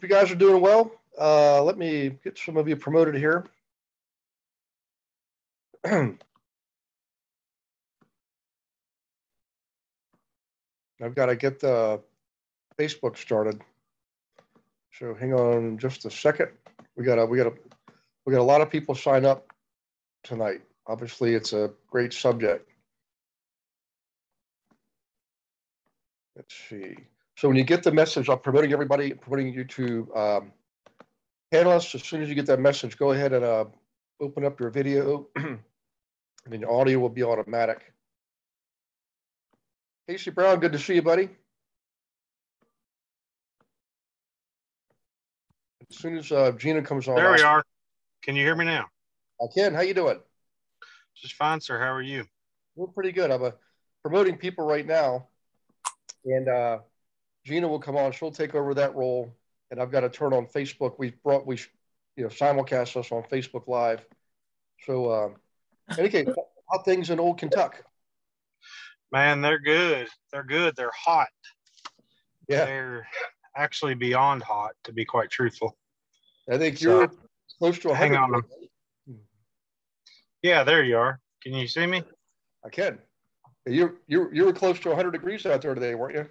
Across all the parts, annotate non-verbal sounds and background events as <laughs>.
Hope you guys are doing well. Uh, let me get some of you promoted here. <clears throat> I've got to get the Facebook started. So hang on just a second. We got a we got a we got a lot of people sign up tonight. Obviously, it's a great subject. Let's see. So when you get the message, I'm promoting everybody, promoting you to um, panelists. As soon as you get that message, go ahead and uh, open up your video, <clears throat> and then your audio will be automatic. Casey Brown, good to see you, buddy. As soon as uh, Gina comes on, there we are. Can you hear me now? I can. How you doing? Just fine, sir. How are you? We're pretty good. I'm uh, promoting people right now, and uh, Gina will come on. She'll take over that role, and I've got to turn on Facebook. We brought we you know simulcast us on Facebook Live. So, um, okay, how things in Old Kentucky? Man, they're good. They're good. They're hot. Yeah, they're actually beyond hot, to be quite truthful. I think you're so, close to 100. Hang on. Yeah, there you are. Can you see me? I can. You you you were close to 100 degrees out there today, weren't you?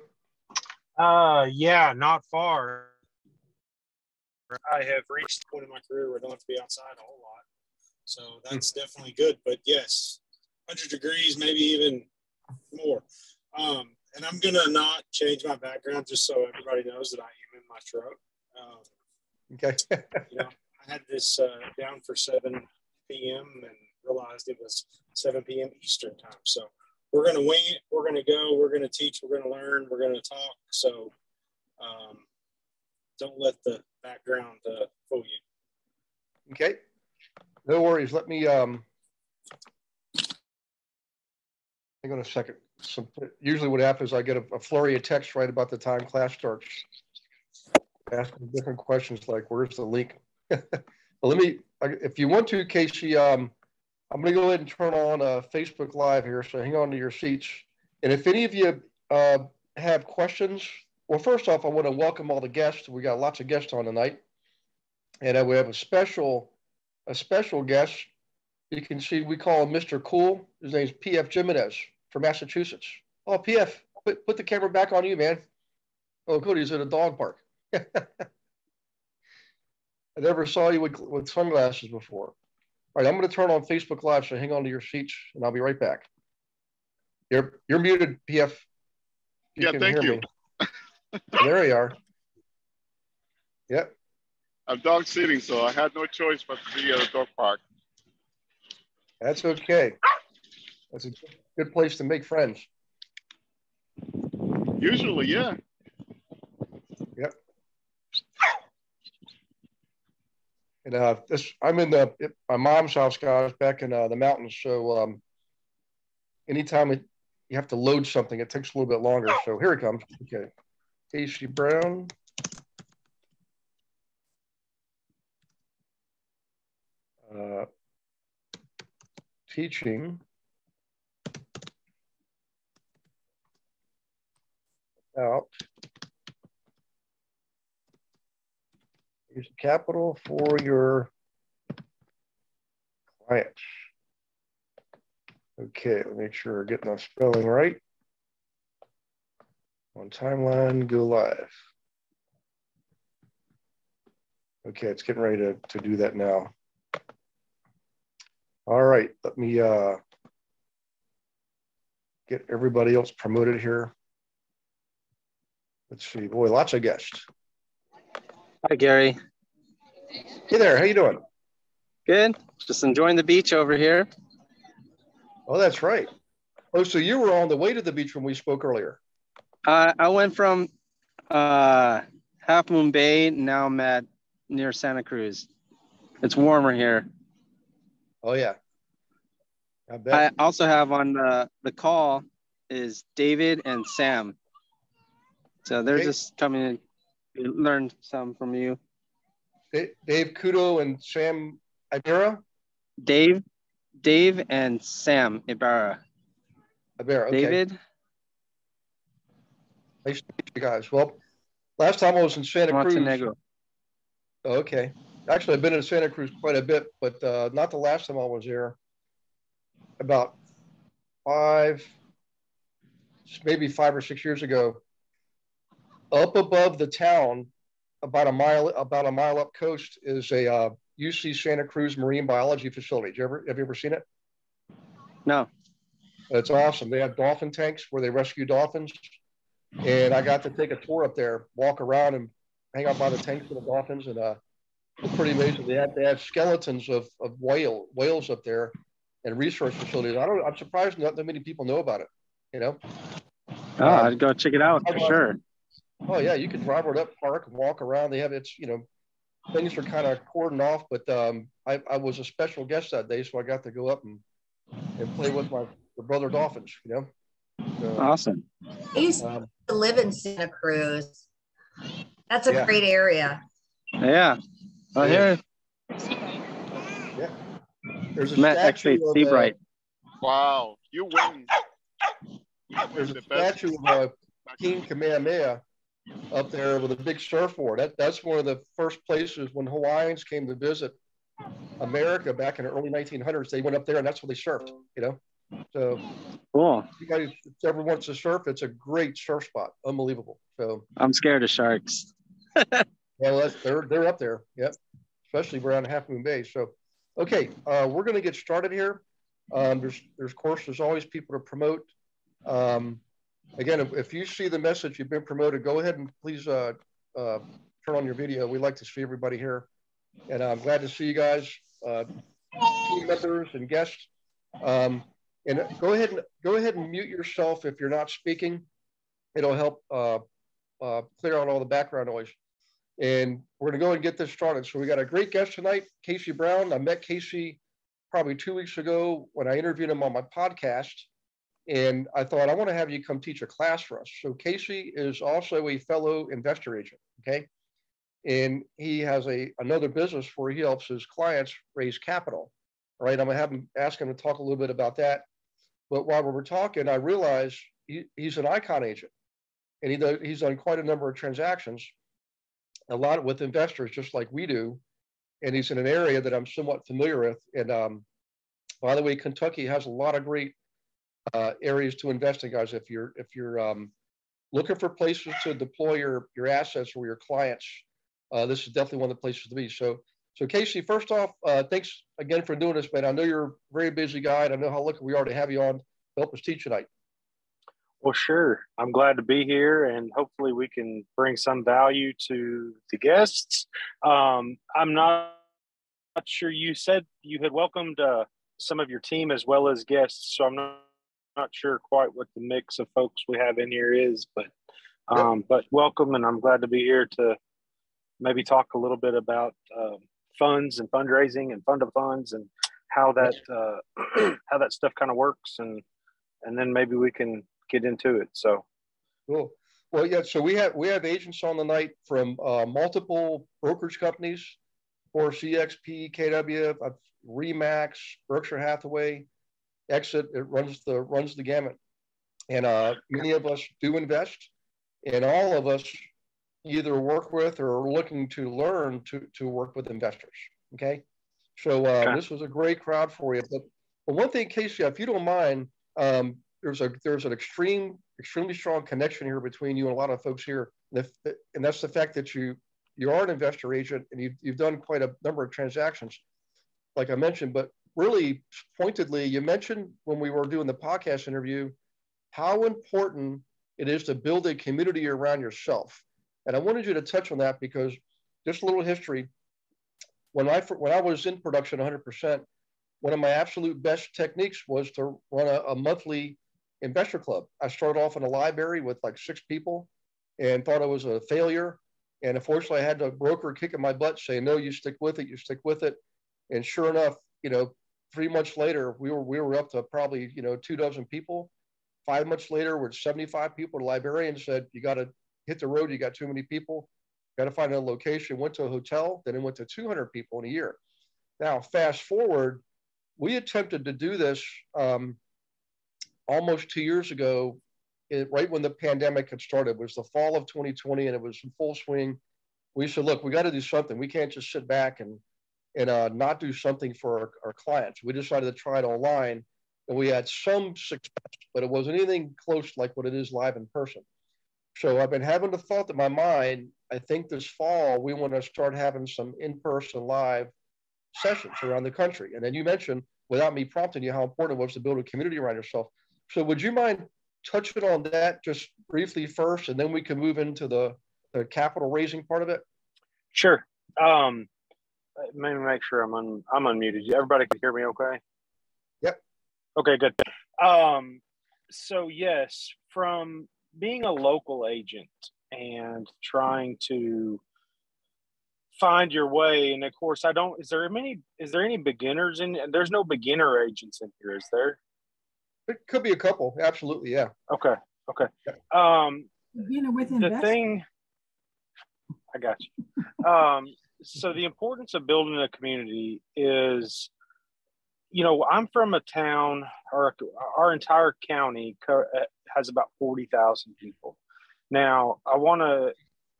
Uh, yeah, not far. I have reached the point in my career where I don't have to be outside a whole lot, so that's definitely good. But yes, 100 degrees, maybe even more. Um, and I'm gonna not change my background just so everybody knows that I am in my truck. Um, okay. <laughs> you know, I had this uh, down for 7 p.m. and realized it was 7 p.m. Eastern time. So we're going to wing it. We're going to go. We're going to teach. We're going to learn. We're going to talk. So um, don't let the background uh, fool you. Okay. No worries. Let me um, hang on a second. Usually what happens, I get a, a, flurry of text right about the time class starts, asking different questions like, where's the link? <laughs> well, let me, if you want to, Casey, um, I'm going to go ahead and turn on uh, Facebook Live here, so hang on to your seats. And if any of you uh, have questions, well, first off, I want to welcome all the guests. We got lots of guests on tonight, and uh, we have a special, a special guest. You can see we call him Mr. Cool. His name's P.F. Jimenez from Massachusetts. Oh, P.F., put, put the camera back on you, man. Oh, good. He's at a dog park. <laughs> I never saw you with, with sunglasses before. All right, I'm going to turn on Facebook Live, so hang on to your seats, and I'll be right back. You're you're muted, PF. You yeah, thank you. there you are. Yep. I'm dog sitting, so I had no choice but to be at a dog park. That's okay. That's a good place to make friends. Usually, yeah. Yep. And uh, this, I'm in the my mom's house, guys, back in uh, the mountains. So um, anytime it, you have to load something, it takes a little bit longer. So here it comes. Okay, Casey Brown. Uh, teaching about use capital for your clients. Okay, let me make sure we're getting spelling right. On timeline, go live. Okay, it's getting ready to, to do that now. All right, let me uh, get everybody else promoted here. Let's see, boy, lots of guests. Hi, Gary. Hey there, how you doing? Good. Just enjoying the beach over here. Oh, that's right. Oh, so you were on the way to the beach when we spoke earlier. Uh, I went from uh, Half Moon Bay. Now I'm at near Santa Cruz. It's warmer here. Oh yeah. I, bet. I also have on the the call is David and Sam. So they're okay. just coming to learn some from you. Dave Kudo and Sam Ibarra? Dave, Dave and Sam Ibarra. Ibarra, okay. David. Nice to meet you guys. Well, last time I was in Santa Montenegro. Cruz. Okay. Actually, I've been in Santa Cruz quite a bit, but uh, not the last time I was there. About five, maybe five or six years ago. Up above the town, about a mile about a mile up coast, is a uh, UC Santa Cruz Marine Biology Facility. You ever have you ever seen it? No. It's awesome. They have dolphin tanks where they rescue dolphins, and I got to take a tour up there, walk around, and hang out by the tanks for the dolphins, and uh, it's pretty amazing. They have they have skeletons of, of whale whales up there, and research facilities. I don't. I'm surprised not that many people know about it. You know. Oh, um, I'd go check it out for sure. Oh yeah, you can drive right up park and walk around. They have it's you know things are kind of cordoned off, but um, I, I was a special guest that day, so I got to go up and and play with my brother dolphins. You know. So, awesome. I used um, to live in Santa Cruz. That's a yeah. great area. Yeah. Oh, yeah. Yeah. There's a Matt actually Seabright. Uh, wow, you win. There's a statue of uh, King Kamehameha up there with a big surfboard. That, that's one of the first places when Hawaiians came to visit America back in the early 1900s. They went up there and that's where they surfed, you know? So cool. If you guys ever wants to surf, it's a great surf spot. Unbelievable. So I'm scared of sharks. <laughs> yeah, well, they're, they're up there. Yep. Especially around Half Moon Bay. So, okay, uh, we're going to get started here. Um, there's, there's, of course, there's always people to promote. Um, again, if, if, you see the message you've been promoted, go ahead and please uh, uh, turn on your video. We like to see everybody here. And I'm glad to see you guys, uh, team members and guests. Um, and go ahead and go ahead and mute yourself if you're not speaking. It'll help uh, uh, clear out all the background noise. And we're gonna go and get this started. So we got a great guest tonight, Casey Brown. I met Casey probably two weeks ago when I interviewed him on my podcast. And I thought, I want to have you come teach a class for us. So Casey is also a fellow investor agent, okay? And he has a another business where he helps his clients raise capital. Right, I'm gonna have him ask him to talk a little bit about that. But while we were talking, I realized he, he's an icon agent, and he does, he's done quite a number of transactions, a lot with investors, just like we do. And he's in an area that I'm somewhat familiar with. And um, by the way, Kentucky has a lot of great uh, areas to invest in, guys. If you're if you're um, looking for places to deploy your your assets or your clients, uh, this is definitely one of the places to be. So, so Casey, first off, uh, thanks again for doing this, man. I know you're a very busy guy, and I know how lucky we are to have you on to help us teach tonight. Well, sure. I'm glad to be here, and hopefully, we can bring some value to the guests. Um, I'm not, sure you said you had welcomed uh, some of your team as well as guests, so I'm not not sure quite what the mix of folks we have in here is, but um, but welcome, and I'm glad to be here to maybe talk a little bit about uh, funds and fundraising and fund of funds and how that uh, <clears throat> how that stuff kind of works, and and then maybe we can get into it. So cool. Well, yeah. So we have we have agents on the night from uh, multiple brokerage companies, or eXp, KW, uh, Remax, Berkshire Hathaway, exit. It runs the runs the gamut, and uh, many of us do invest, and all of us either work with or are looking to learn to to work with investors. Okay, so uh, okay. this was a great crowd for you. But, but one thing, Casey, if you don't mind, um, there's a there's an extreme extremely strong connection here between you and a lot of folks here, and, if, and that's the fact that you you are an investor agent and you've, you've done quite a number of transactions, like I mentioned. But really pointedly, you mentioned when we were doing the podcast interview how important it is to build a community around yourself. And I wanted you to touch on that because just a little history. When I when I was in production 100%, one of my absolute best techniques was to run a, a monthly investor club. I started off in a library with like six people and thought it was a failure. And unfortunately, I had a broker kicking my butt saying, no, you stick with it, you stick with it. And sure enough, you know, three months later, we were we were up to probably you know two dozen people. Five months later, we're 75 people. The librarian said, "You got to hit the road. You got too many people. Got to find a location." Went to a hotel. Then it went to 200 people in a year. Now, fast forward, we attempted to do this um, almost two years ago, it, right when the pandemic had started. It was the fall of 2020, and it was in full swing. we said, look, we got to do something. We can't just sit back and and uh, not do something for our, our, clients. We decided to try it online, and we had some success, but it wasn't anything close like what it is live in person. So I've been having the thought in my mind. I think this fall we want to start having some in-person live sessions around the country. And then you mentioned, without me prompting you, how important it was to build a community around yourself. So would you mind touching on that just briefly first, and then we can move into the, the capital raising part of it? Sure. Um, let me make sure I'm un, I'm unmuted. Everybody can hear me okay? Yep. Okay, good. Um, so yes, from being a local agent and trying to find your way and of course i don't is there many is there any beginners in there's no beginner agents in here is there it could be a couple absolutely yeah okay okay um beginner with the thing i got you um so the importance of building a community is you know i'm from a town or our entire county has about 40,000 people now i want to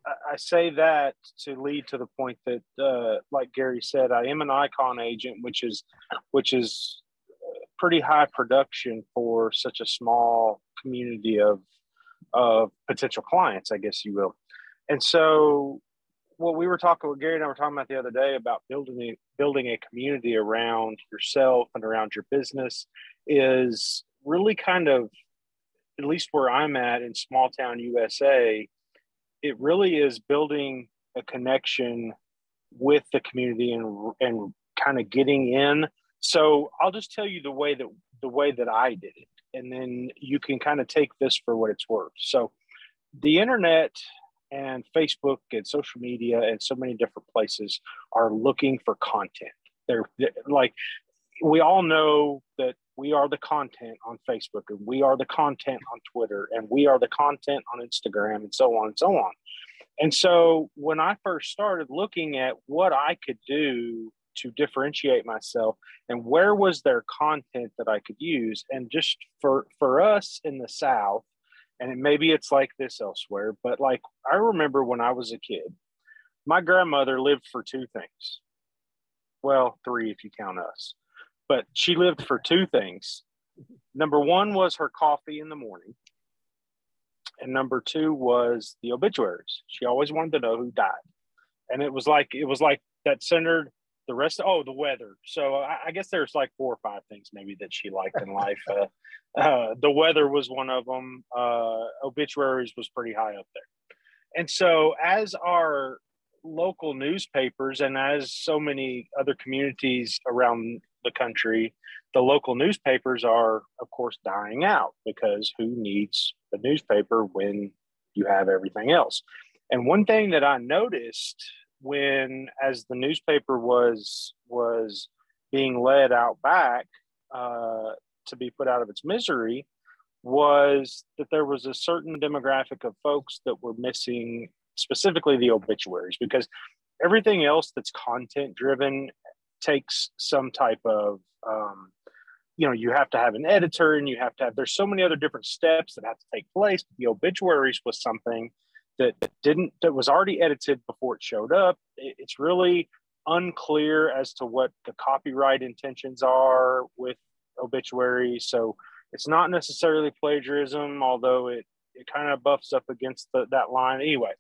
I say that to lead to the point that, uh, like Gary said, I am an icon agent, which is, which is pretty high production for such a small community of, of potential clients, I guess you will. And so, what we were talking, what Gary and I were talking about the other day about building a, building a community around yourself and around your business is really kind of, at least where I'm at in small town USA, it really is building a connection with the community and and kind of getting in. So I'll just tell you the way that the way that I did it, and then you can kind of take this for what it's worth. So the internet and Facebook and social media and so many different places are looking for content. They're, they're like we all know that we are the content on Facebook and we are the content on Twitter and we are the content on Instagram and so on and so on. And so when I first started looking at what I could do to differentiate myself and where was there content that I could use and just for for us in the south and maybe it's like this elsewhere but like I remember when I was a kid my grandmother lived for two things well three if you count us but she lived for two things. Number one was her coffee in the morning, and number two was the obituaries. She always wanted to know who died, and it was like it was like that centered the rest. Of, oh, the weather. So I, I, guess there's like four or five things maybe that she liked in life. Uh, <laughs> uh, the weather was one of them. Uh, obituaries was pretty high up there, and so as our local newspapers and as so many other communities around the country, the local newspapers are, of course, dying out because who needs a newspaper when you have everything else? And one thing that I noticed when, as the newspaper was was being led out back uh, to be put out of its misery, was that there was a certain demographic of folks that were missing specifically the obituaries because everything else that's content driven takes some type of um, you know you have to have an editor and you have to have there's so many other different steps that have to take place the obituaries was something that didn't that was already edited before it showed up. It's really unclear as to what the copyright intentions are with obituaries so it's not necessarily plagiarism although it it kind of buffs up against the, that line. Anyway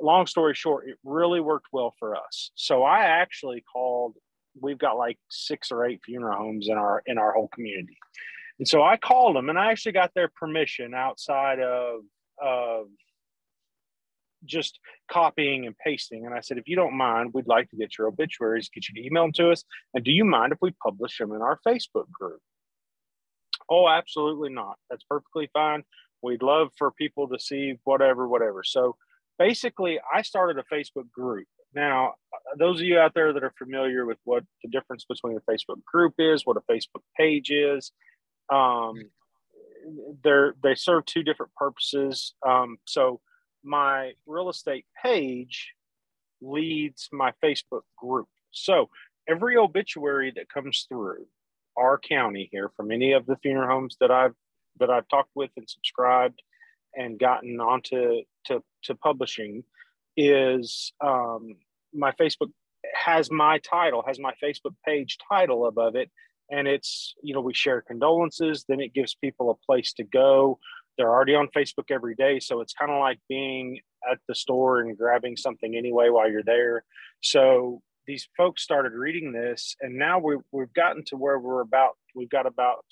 long story short it really worked well for us. So i actually called we've got like six or eight funeral homes in our in our whole community. And so I called them and I actually got their permission outside of of just copying and pasting. And I said, if you don't mind, we'd like to get your obituaries, get you to email them to us. And do you mind if we publish them in our Facebook group? Oh, absolutely not. That's perfectly fine. We'd love for people to see whatever, whatever. So basically, I started a Facebook group now, those of you out there that are familiar with what the difference between a Facebook group is, what a Facebook page is, um, they're, they serve two different purposes. Um, so, my real estate page leads my Facebook group. So, every obituary that comes through our county here from any of the funeral homes that I've that I've talked with and subscribed and gotten onto to, to publishing is um, my Facebook has my title, has my Facebook page title above it. And it's, you know, we share condolences, then it gives people a place to go. They're already on Facebook every day. So it's kind of like being at the store and grabbing something anyway while you're there. So these folks started reading this, and now we, we've gotten to where we're about, we've got about,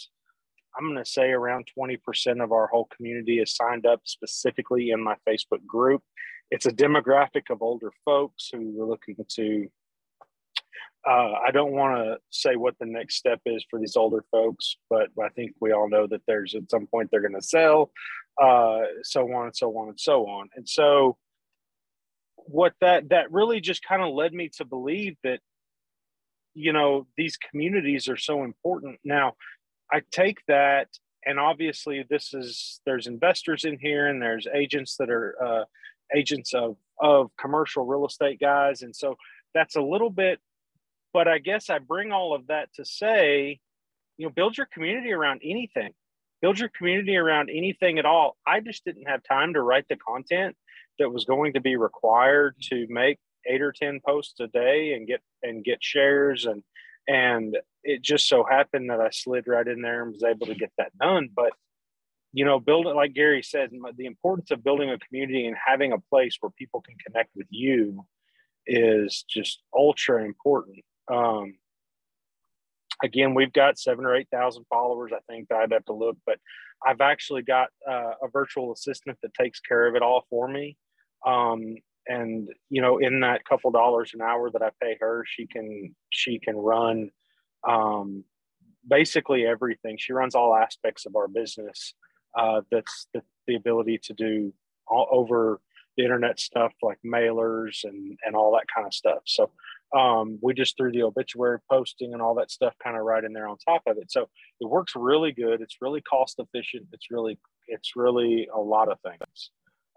I'm going to say around 20% of our whole community is signed up specifically in my Facebook group. It's a demographic of older folks who are looking to uh, I don't want to say what the next step is for these older folks, but I think we all know that there's at some point they're going to sell, uh, so on and so on and so on. And so, what that that really just kind of led me to believe that, you know, these communities are so important. Now, I take that, and obviously, this is there's investors in here, and there's agents that are uh, agents of of commercial real estate guys, and so that's a little bit but I guess I bring all of that to say, you know, build your community around anything. Build your community around anything at all. I just didn't have time to write the content that was going to be required to make eight or ten posts a day and get and get shares and and it just so happened that I slid right in there and was able to get that done. But you know, building like Gary said, the importance of building a community and having a place where people can connect with you is just ultra important. Um, again, we've got seven or 8,000 followers. I think I'd have to look, but I've actually got uh, a virtual assistant that takes care of it all for me. Um, and you know, in that couple dollars an hour that I pay her, she can she can run um, basically everything. She runs all aspects of our business. Uh, that's the, the ability to do all over the internet stuff like mailers and and all that kind of stuff. So um, we just threw the obituary posting and all that stuff kind of right in there on top of it. So it works really good. It's really cost efficient. It's really it's really a lot of things.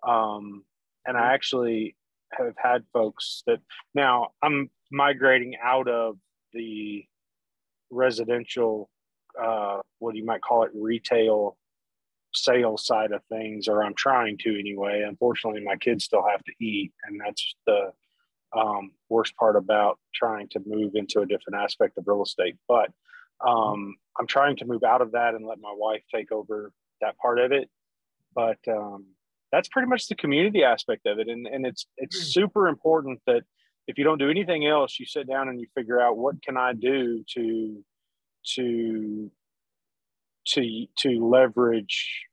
Um, and I actually have had folks that now I'm migrating out of the residential, uh, what you might call it, retail sales side of things, or I'm trying to anyway. Unfortunately, my kids still have to eat, and that's the um, worst part about trying to move into a different aspect of real estate. But um, I'm trying to move out of that and let my wife take over that part of it. But um, that's pretty much the community aspect of it, and and it's it's hmm. super important that if you don't do anything else, you sit down and you figure out what can I do to to to to leverage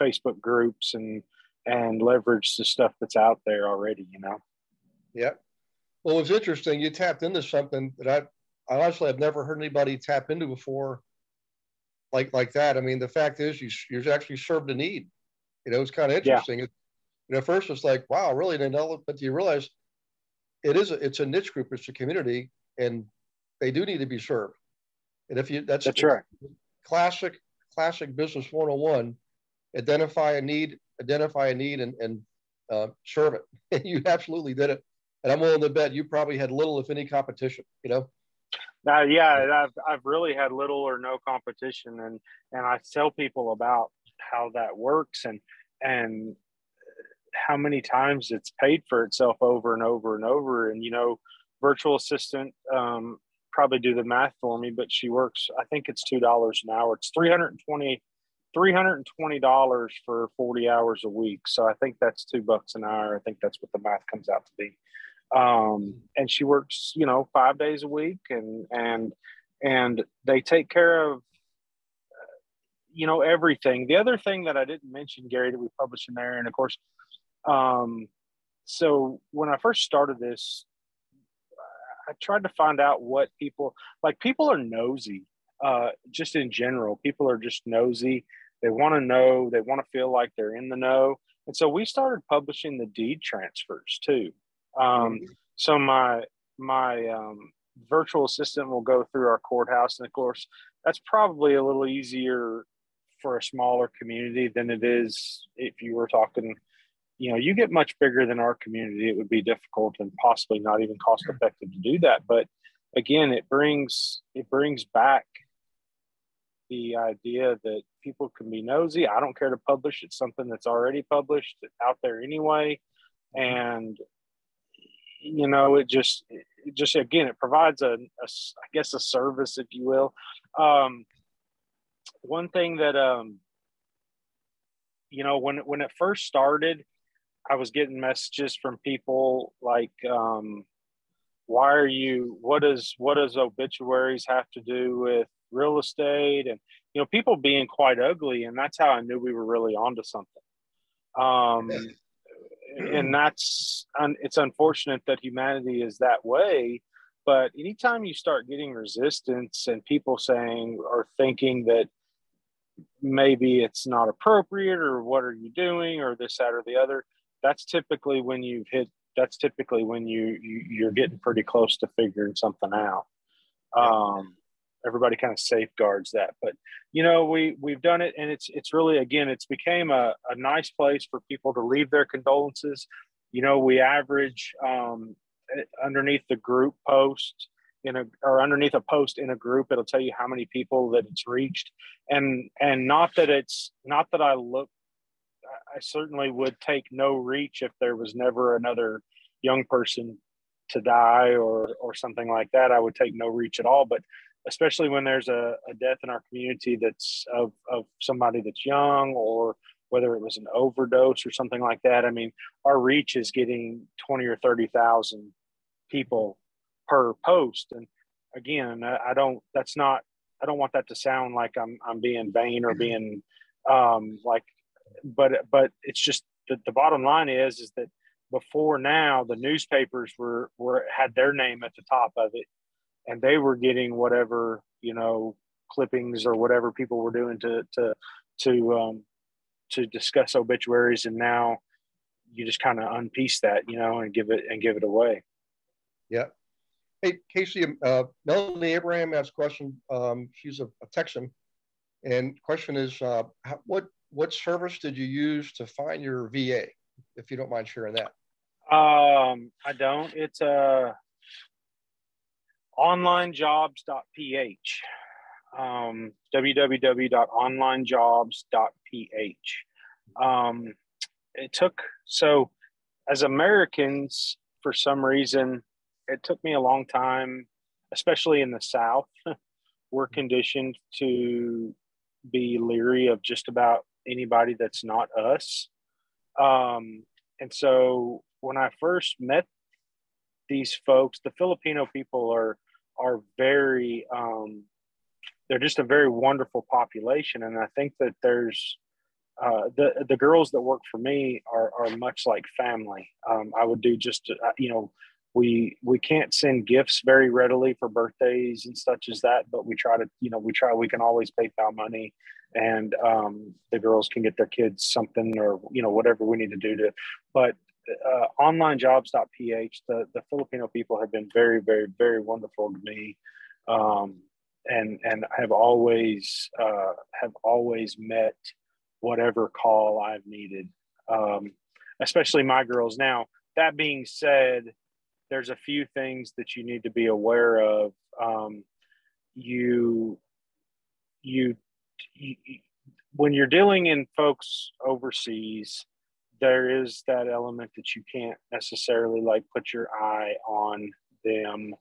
Facebook groups and and leverage the stuff that's out there already. You know. Yeah. Well, it was interesting. You tapped into something that I, I honestly have never heard anybody tap into before, like like that. I mean, the fact is, you you actually served a need. You know, it's kind of interesting. Yeah. It, you know, first it's like, wow, really didn't but you realize it is a, it's a niche group, it's a community, and they do need to be served. And if you that's that's right. Classic classic business 101 identify a need identify a need and, and uh, serve it And <laughs> you absolutely did it and I'm willing to bet you probably had little, if any, competition. You know. Uh, yeah, I've I've really had little or no competition, and and I tell people about how that works and and how many times it's paid for itself over and over and over. And you know, virtual assistant um, probably do the math for me, but she works. I think it's two dollars an hour. It's three hundred and twenty. $320 for 40 hours a week. So I think that's two bucks an hour. I think that's what the math comes out to be um, and she works you know five days a week and and and they take care of you know everything. The other thing that i didn't mention gary that we published in there and of course um, so when i first started this i tried to find out what people like people are nosy uh, just in general. People are just nosy. They want to know. They want to feel like they're in the know. And so we started publishing the deed transfers too um, so my my um, virtual assistant will go through our courthouse, and of course, that's probably a little easier for a smaller community than it is if you were talking. You know, you get much bigger than our community, it would be difficult and possibly not even cost effective to do that. But again, it brings it brings back the idea that people can be nosy. I don't care to publish. It's something that's already published out there anyway. and you know it just it just again it provides a, a i guess a service if you will. Um, one thing that um, you know when when it first started i was getting messages from people like um, why are you what does what does obituaries have to do with real estate? And you know people being quite ugly and that's how i knew we were really onto something. Um, and that's it's unfortunate that humanity is that way but anytime you start getting resistance and people saying or thinking that maybe it's not appropriate or what are you doing or this that or the other that's typically when you've hit that's typically when you, you you're getting pretty close to figuring something out. Um, everybody kind of safeguards that. But you know we we've done it and it's it's really again it's became a, a nice place for people to leave their condolences. You know we average um, underneath the group post in a or underneath a post in a group it'll tell you how many people that it's reached. And and not that it's not that i look i certainly would take no reach if there was never another young person to die or or something like that. I would take no reach at all. But especially when there's a, a death in our community that's of, of somebody that's young or whether it was an overdose or something like that. I mean, our reach is getting 20 or 30,000 people per post. And again, I, don't, that's not, I don't want that to sound like I'm, I'm being vain or being um, like, but, but it's just the, the bottom line is, is that before now the newspapers were, were, had their name at the top of it and they were getting whatever you know clippings or whatever people were doing to to to um, to discuss obituaries, and now you just kind of unpiece that, you know, and give it and give it away. Yeah. Hey, Casey, uh, Melanie Abraham asked a question. Um, she's a, a Texan, and question is, uh, how, what what service did you use to find your VA? If you don't mind sharing that. Um, I don't. It's a uh, onlinejobs.ph. Um, www.onlinejobs.ph. Um, it took, so as Americans, for some reason, it took me a long time, especially in the South, <laughs> we're conditioned to be leery of just about anybody that's not us. Um, and so when I first met these folks, the Filipino people are are very um, they're just a very wonderful population. And i think that there's uh, the the girls that work for me are are much like family. Um, i would do just uh, you know we we can't send gifts very readily for birthdays and such as that but we try to you know we try we can always paypal money and um, the girls can get their kids something or you know whatever we need to do to but uh, onlinejobs.ph, the, the Filipino people have been very, very, very wonderful to me. Um, and, and have always, uh, have always met whatever call I've needed. Um, especially my girls. Now, that being said, there's a few things that you need to be aware of. Um, you, you, you, when you're dealing in folks overseas, there is that element that you can't necessarily like put your eye on them.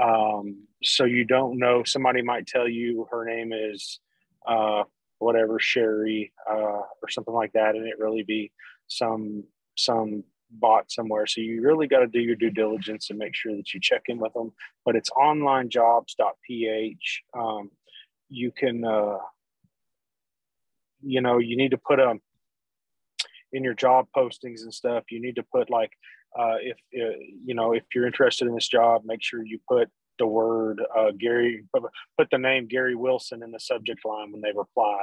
Um, so you don't know. Somebody might tell you her name is uh, whatever Sherry uh, or something like that, and it really be some some bot somewhere. So you really got to do your due diligence and make sure that you check in with them. But it's onlinejobs.ph. Um, you can, uh, you know, you need to put a in your job postings and stuff, you need to put like, uh, if uh, you know if you're interested in this job, make sure you put the word uh, Gary, put the name Gary Wilson in the subject line when they reply.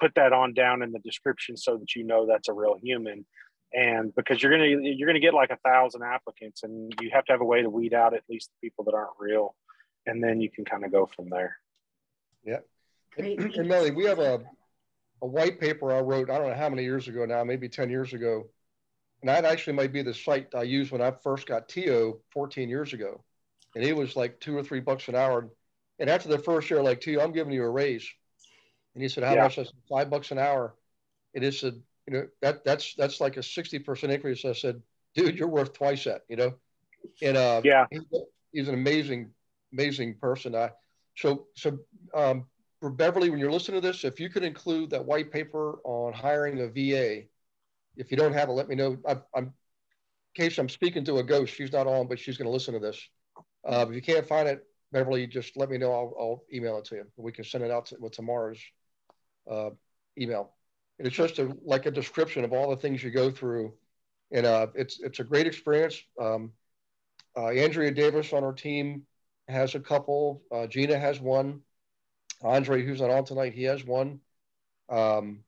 put that on down in the description so that you know that's a real human. And because you're gonna you're gonna get like a thousand applicants, and you have to have a way to weed out at least the people that aren't real, and then you can kind of go from there. Yeah. And, and Melly, we have a a white paper I wrote, I don't know how many years ago now, maybe 10 years ago. And that actually might be the site I used when I first got TO 14 years ago. And it was like two or three bucks an hour. And after the first year, like, TO, I'm giving you a raise. And he said, How yeah. much? I said, Five bucks an hour. And It is a, you know, that that's that's like a 60% increase. I said, dude, you're worth twice that, you know? And uh, yeah, he's, he's an amazing, amazing person. I, so, so um, for Beverly, when you're listening to this, if you could include that white paper on hiring a VA, if you don't have it, let me know. I, am case I'm speaking to a ghost. She's not on, but she's going to listen to this. Uh, if you can't find it, Beverly, just let me know. I'll, I'll email it to you. We can send it out to, with tomorrow's uh, email. And it's just a, like a description of all the things you go through. And uh, it's, it's a great experience. Um, uh, Andrea Davis on our team has a couple. Uh, Gina has one. Andre, who's not on tonight, he has one. Um,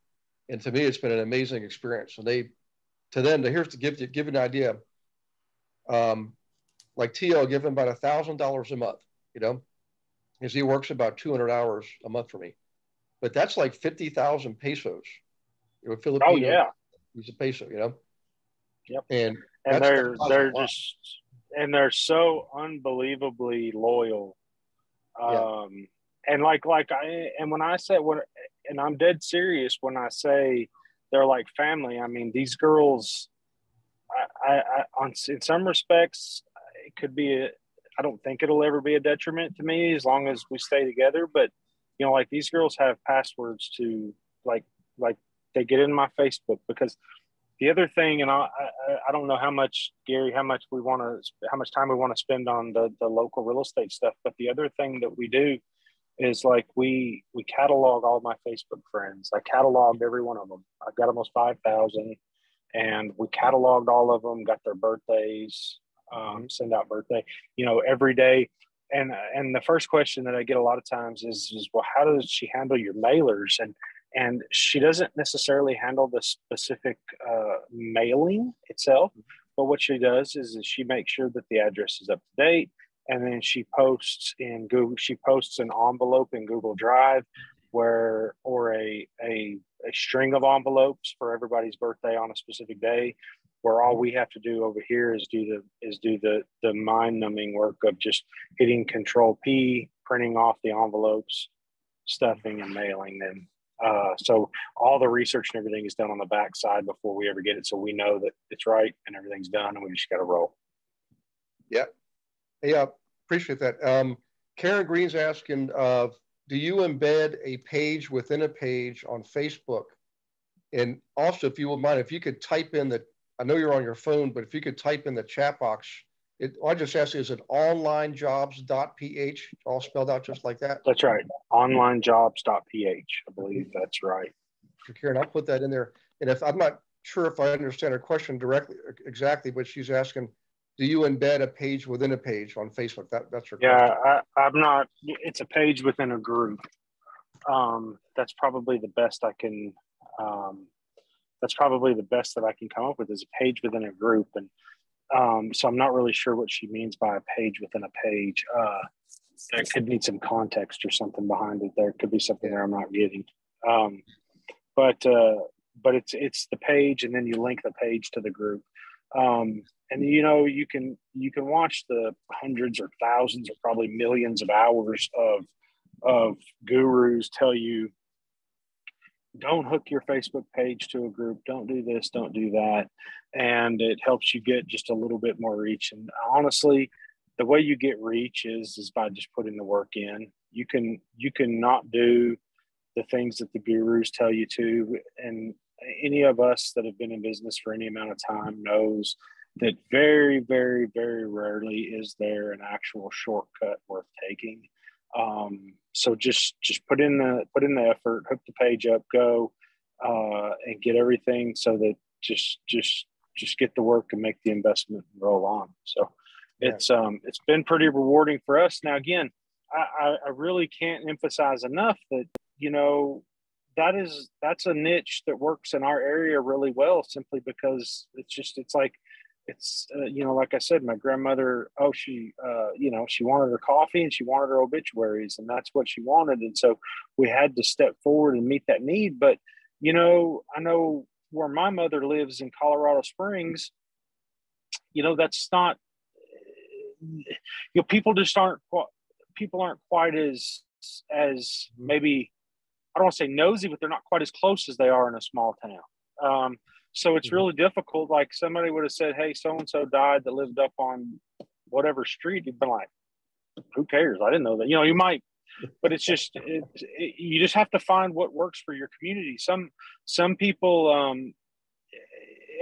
and to me, it's been an amazing experience. And they, to them, to here's to give you give you an idea. Um, like TL, give him about a thousand dollars a month. You know, because he works about 200 hours a month for me. But that's like 50,000 pesos. You know, Filipino, oh yeah, he's a peso. You know. Yep. And and they're they're just and they're so unbelievably loyal. Um, yeah. And like like I and when I say what and I'm dead serious when I say they're like family. I mean these girls. I, I, I on in some respects it could be a, I don't think it'll ever be a detriment to me as long as we stay together. But you know, like these girls have passwords to like like they get in my Facebook because the other thing, and I, I, I don't know how much Gary, how much we want to, how much time we want to spend on the the local real estate stuff. But the other thing that we do is like we we catalog all my Facebook friends. I cataloged every one of them. I've got almost five thousand, and we cataloged all of them. Got their birthdays. Um, send out birthday. You know, every day. And and the first question that I get a lot of times is is well, how does she handle your mailers? And and she doesn't necessarily handle the specific uh, mailing itself but what she does is, is she makes sure that the address is up to date and then she posts in google she posts an envelope in google drive where or a, a, a string of envelopes for everybody's birthday on a specific day where all we have to do over here is do the is do the the mind numbing work of just hitting control p printing off the envelopes stuffing and mailing them uh, so all the research and everything is done on the back side before we ever get it. So we know that it's right and everything's done and we just got to roll. Yeah. Yeah. Appreciate that. Um, Karen Green's asking, uh, do you embed a page within a page on Facebook? And also, if you would mind, if you could type in the, I know you're on your phone, but if you could type in the chat box it, I just asked, is it onlinejobs.ph, all spelled out just like that? That's right. Onlinejobs.ph. I believe that's right. Karen, I'll put that in there. And if I'm not sure if I understand her question directly, exactly, but she's asking, do you embed a page within a page on Facebook? That, that's your yeah, question. I, I'm not, it's a page within a group. Um, that's probably the best I can, um, that's probably the best that I can come up with is a page within a group. And um, so I'm not really sure what she means by a page within a page. Uh, that could need some context or something behind it. There could be something there I'm not getting. Um, but uh, but it's it's the page, and then you link the page to the group. Um, and you know you can you can watch the hundreds or thousands or probably millions of hours of of gurus tell you don't hook your Facebook page to a group. Don't do this. Don't do that. And it helps you get just a little bit more reach. And honestly, the way you get reach is is by just putting the work in. You can you can not do the things that the gurus tell you to. And any of us that have been in business for any amount of time knows that very, very, very rarely is there an actual shortcut worth taking. Um, so just just put in the put in the effort, hook the page up, go, uh, and get everything so that just just just get the work and make the investment and roll on. So yeah. it's um it's been pretty rewarding for us. Now again, I, I really can't emphasize enough that you know that is that's a niche that works in our area really well simply because it's just it's like it's uh, you know like i said my grandmother oh she uh, you know she wanted her coffee and she wanted her obituaries and that's what she wanted. And so we had to step forward and meet that need. But you know i know where my mother lives in colorado springs you know that's not you know people just aren't people aren't quite as as maybe i don't want to say nosy but they're not quite as close as they are in a small town Um, so it's mm-hmm. really difficult. Like somebody would have said, "Hey, so and so died that lived up on whatever street." You'd been like, "Who cares? I didn't know that." You know, you might, but it's just it, it, you just have to find what works for your community. Some some people, um,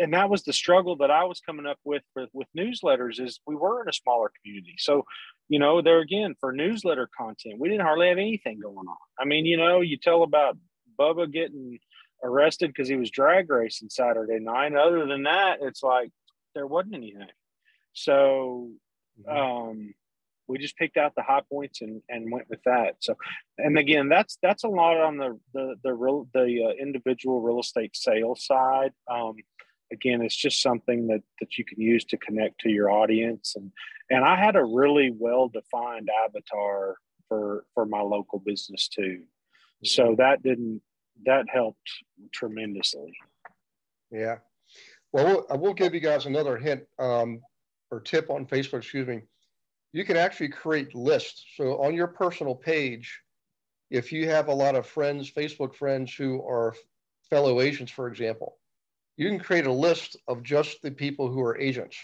and that was the struggle that I was coming up with, with with newsletters. Is we were in a smaller community, so you know, there again for newsletter content, we didn't hardly have anything going on. I mean, you know, you tell about Bubba getting arrested because he was drag racing Saturday night. Other than that, it's like there wasn't anything. So mm-hmm. um, we just picked out the high points and, and went with that. So, and again, that's that's a lot on the the the real the uh, individual real estate sales side. Um, again, it's just something that that you can use to connect to your audience and and I had a really well defined avatar for for my local business too. So mm-hmm. that didn't that helped tremendously. Yeah. Well, I will give you guys another hint um, or tip on Facebook, excuse me. You can actually create lists. So on your personal page, if you have a lot of friends, Facebook friends who are fellow agents, for example, you can create a list of just the people who are agents.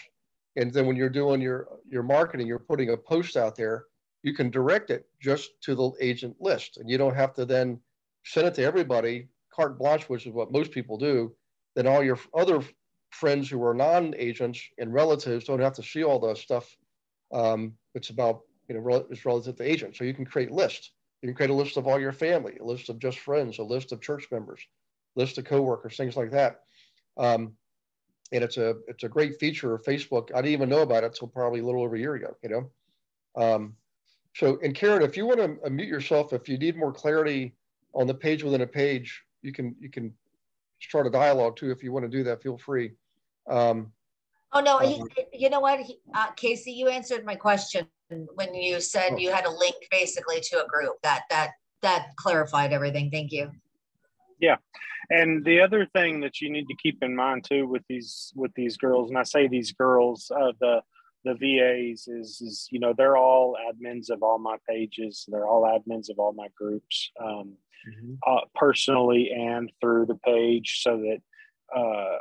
And then when you're doing your, your marketing, you're putting a post out there, you can direct it just to the agent list. And you don't have to then send it to everybody, carte blanche, which is what most people do, then all your other friends who are non-agents and relatives don't have to see all the stuff. Um, it's about you know it's relative to agents. So you can create lists. You can create a list of all your family, a list of just friends, a list of church members, list of coworkers, things like that. Um, and it's a it's a great feature of Facebook. I didn't even know about it until probably a little over a year ago. You know. Um, so, and Karen, if you want to unmute yourself, if you need more clarity on the page within a page, you can you can start a dialogue too. If you want to do that, feel free. Um, oh no, um, he, you know what, he, uh, Casey, you answered my question when you said oh. you had a link basically to a group. That that that clarified everything. Thank you. Yeah, and the other thing that you need to keep in mind too with these with these girls, and I say these girls, uh, the the VAs is, is you know they're all admins of all my pages. They're all admins of all my groups, um, mm-hmm. uh, personally and through the page, so that uh,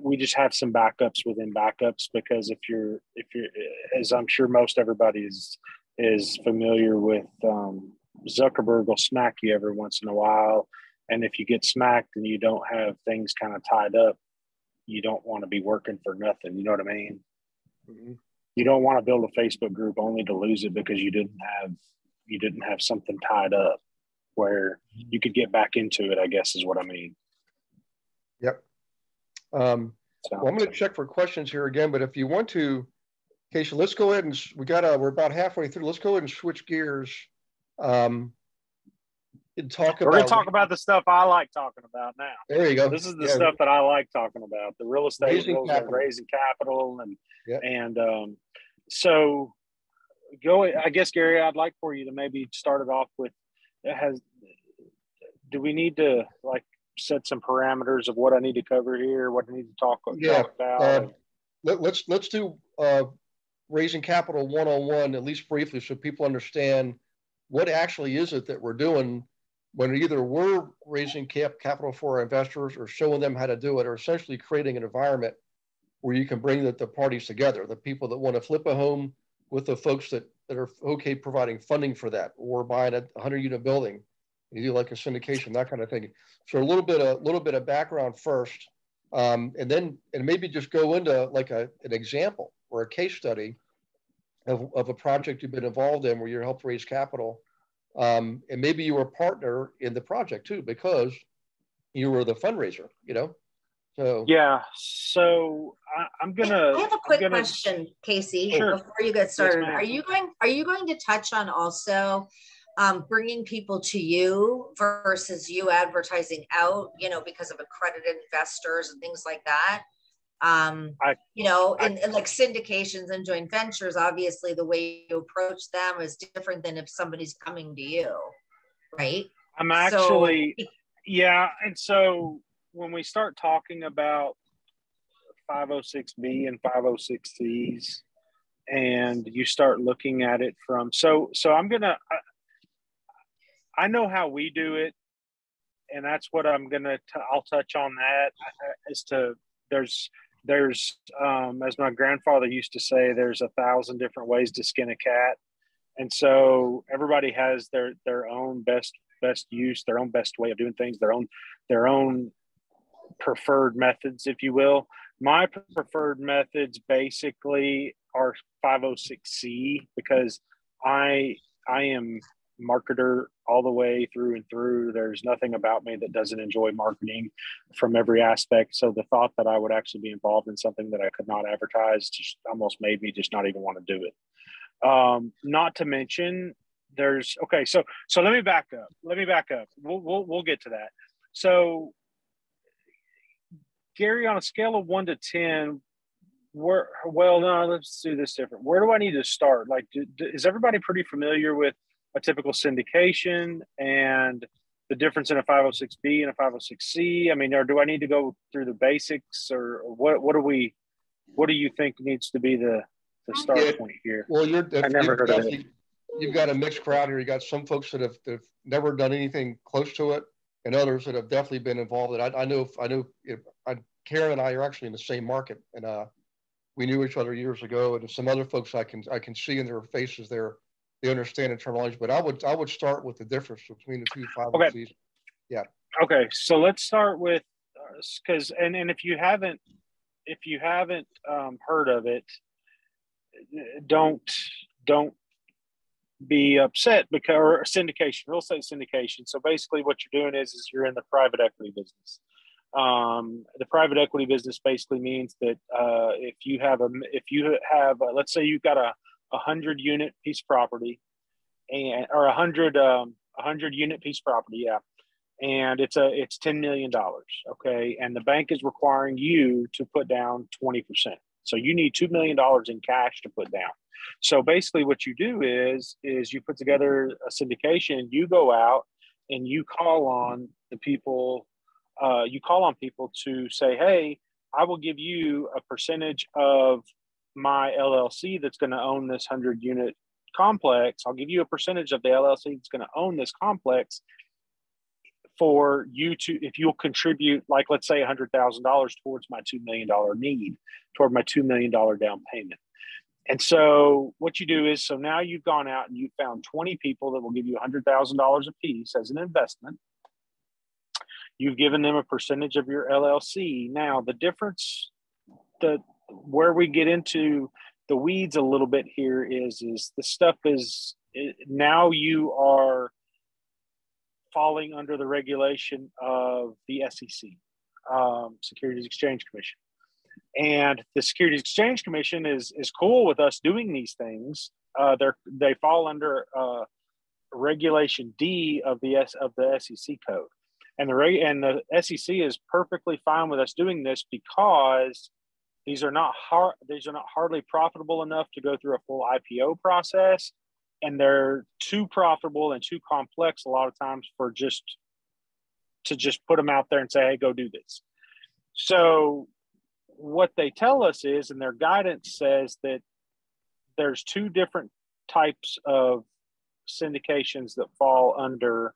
we just have some backups within backups. Because if you're if you're as I'm sure most everybody is is familiar with, um, Zuckerberg will smack you every once in a while, and if you get smacked and you don't have things kind of tied up, you don't want to be working for nothing. You know what I mean? Mm-hmm. You don't want to build a Facebook group only to lose it because you didn't have you didn't have something tied up where mm-hmm. you could get back into it. I guess is what I mean. Yep. Um, so, well, I'm going to check for questions here again, but if you want to, Keisha, let's go ahead and we got uh, we're about halfway through. Let's go ahead and switch gears. Um, and talk We're about. We're gonna talk about the stuff I like talking about now. There you go. This is the yeah. stuff that I like talking about: the real estate, raising, real capital. raising capital, and yep. and um, so go. I guess Gary, I'd like for you to maybe start it off with. Has do we need to like set some parameters of what I need to cover here? What I need to talk, yeah. talk about? Uh, let, let's let's do uh, raising capital one on one at least briefly, so people understand what actually is it that we're doing when either we're raising cap capital for our investors or showing them how to do it, or essentially creating an environment where you can bring the, the parties together, the people that want to flip a home with the folks that, that are okay providing funding for that, or buying a 100 unit building, you do like a syndication, that kind of thing. So a little bit a little bit of background first, um, and then and maybe just go into like a, an example or a case study of, of a project you've been involved in where you helped raise capital um, and maybe you were a partner in the project too, because you were the fundraiser, you know? So yeah, so I, am gonna. I have a quick gonna, question, Casey, sure. before you get started. Yes, are you going? Are you going to touch on also um, bringing people to you versus you advertising out? You know, because of accredited investors and things like that um I, you know and, and, like syndications and joint ventures obviously the way you approach them is different than if somebody's coming to you right i'm actually so, yeah and so when we start talking about 506b and 506c's and you start looking at it from so so i'm gonna I, I know how we do it and that's what I'm gonna. T- I'll touch on that as to there's there's um, as my grandfather used to say, there's a thousand different ways to skin a cat, and so everybody has their their own best best use, their own best way of doing things, their own their own preferred methods, if you will. My preferred methods basically are 506c because I I am marketer all the way through and through. There's nothing about me that doesn't enjoy marketing from every aspect. So the thought that I would actually be involved in something that I could not advertise just almost made me just not even want to do it. Um, not to mention there's okay. So so let me back up. Let me back up. We'll we'll, we'll get to that. So Gary, on a scale of one to ten, where well no let's do this different where do i need to start like do, do, is everybody pretty familiar with a typical syndication and the difference in a 506b and a 506c i mean or do i need to go through the basics or, what what do we what do you think needs to be the the start yeah. point here? Well you're i never heard of it. you've got a mixed crowd here. You got some folks that have, that have never done anything close to it and others that have definitely been involved. In I, I know i know I, karen and i are actually in the same market and uh we knew each other years ago, and some other folks I can I can see in their faces there they understand the terminology. But I would I would start with the difference between the two five okay. Yeah. Okay, so let's start with because uh, and and if you haven't if you haven't um, heard of it, don't don't be upset because or syndication, real estate syndication. So basically, what you're doing is is you're in the private equity business. Um, the private equity business basically means that uh, if you have a if you have a, let's say you've got a, a hundred unit piece property and or a hundred um, a hundred unit piece property, yeah, and it's a it's ten million dollars, okay, and the bank is requiring you to put down twenty percent. So you need two million dollars in cash to put down. So basically, what you do is is you put together a syndication. You go out and you call on the people uh, you call on people to say, hey, I will give you a percentage of my LLC that's going to own this 100 unit complex. I'll give you a percentage of the LLC that's going to own this complex for you to, if you'll contribute, like let's say $100,000 towards my $2 million need, toward my $2 million down payment. And so what you do is, so now you've gone out and you found 20 people that will give you $100,000 a piece as an investment. You've given them a percentage of your LLC. Now, the difference, the where we get into the weeds a little bit here is is the stuff is now you are falling under the regulation of the SEC, um, Securities Exchange Commission, and the Securities Exchange Commission is is cool with us doing these things. Uh, they they fall under uh, Regulation D of the S of the SEC code. And the and the SEC is perfectly fine with us doing this because these are not hard these are not hardly profitable enough to go through a full IPO process, and they're too profitable and too complex a lot of times for just to just put them out there and say, "Hey, go do this." So, what they tell us is, and their guidance says that there's two different types of syndications that fall under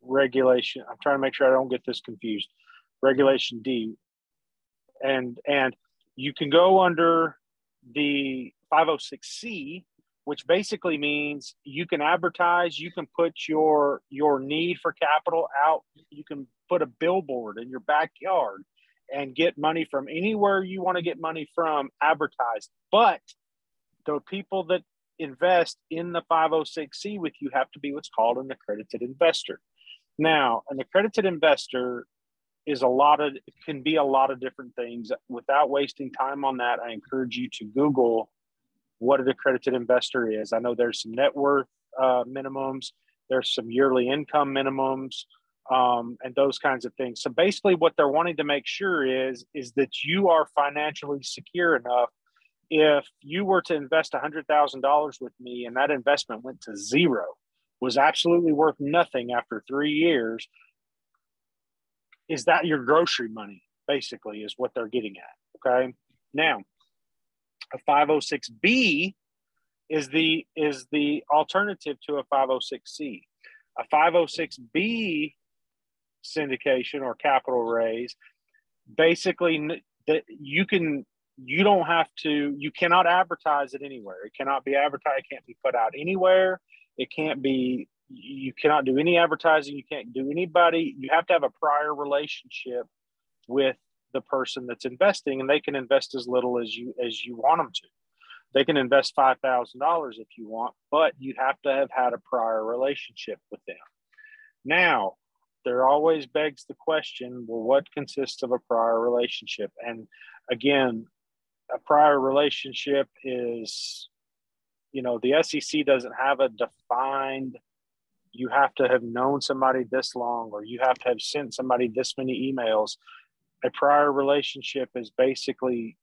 regulation. I'm trying to make sure I don't get this confused. Regulation D, and and you can go under the 506C, which basically means you can advertise, you can put your your need for capital out, you can put a billboard in your backyard and get money from anywhere you want to get money from advertised. But the people that invest in the 506C with you have to be what's called an accredited investor. Now, an accredited investor is a lot of can be a lot of different things. Without wasting time on that, I encourage you to Google what an accredited investor is. I know there's some net worth uh, minimums, there's some yearly income minimums, um, and those kinds of things. So basically, what they're wanting to make sure is is that you are financially secure enough. If you were to invest $100,000 with me and that investment went to zero, was absolutely worth nothing after three years, is that your grocery money? Basically, is what they're getting at. Okay. Now, a 506B is the is the alternative to a 506C. A 506B syndication or capital raise, basically that you can you don't have to you cannot advertise it anywhere. It cannot be advertised. It can't be put out anywhere. It can't be you cannot do any advertising. You can't do anybody. You have to have a prior relationship with the person that's investing, and they can invest as little as you as you want them to. They can invest five thousand dollars if you want, but you have to have had a prior relationship with them. Now, there always begs the question: Well, what consists of a prior relationship? And again, a prior relationship is, you know, the SEC doesn't have a defined you have to have known somebody this long or you have to have sent somebody this many emails a prior relationship is basically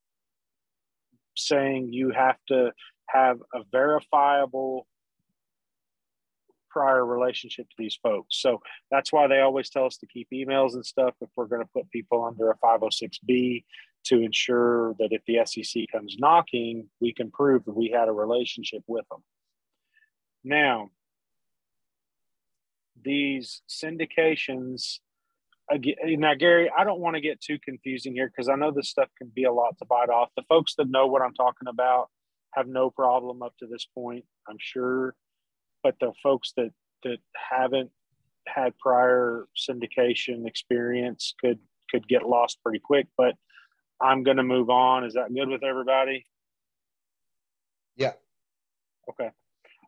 saying you have to have a verifiable prior relationship to these folks. So that's why they always tell us to keep emails and stuff if we're going to put people under a 506B to ensure that if the SEC comes knocking, we can prove that we had a relationship with them. Now, these syndications again, now Gary, I don't want to get too confusing here because I know this stuff can be a lot to bite off. The folks that know what I'm talking about have no problem up to this point, I'm sure. But the folks that that haven't had prior syndication experience could could get lost pretty quick. But I'm going to move on. Is that good with everybody? Yeah. Okay.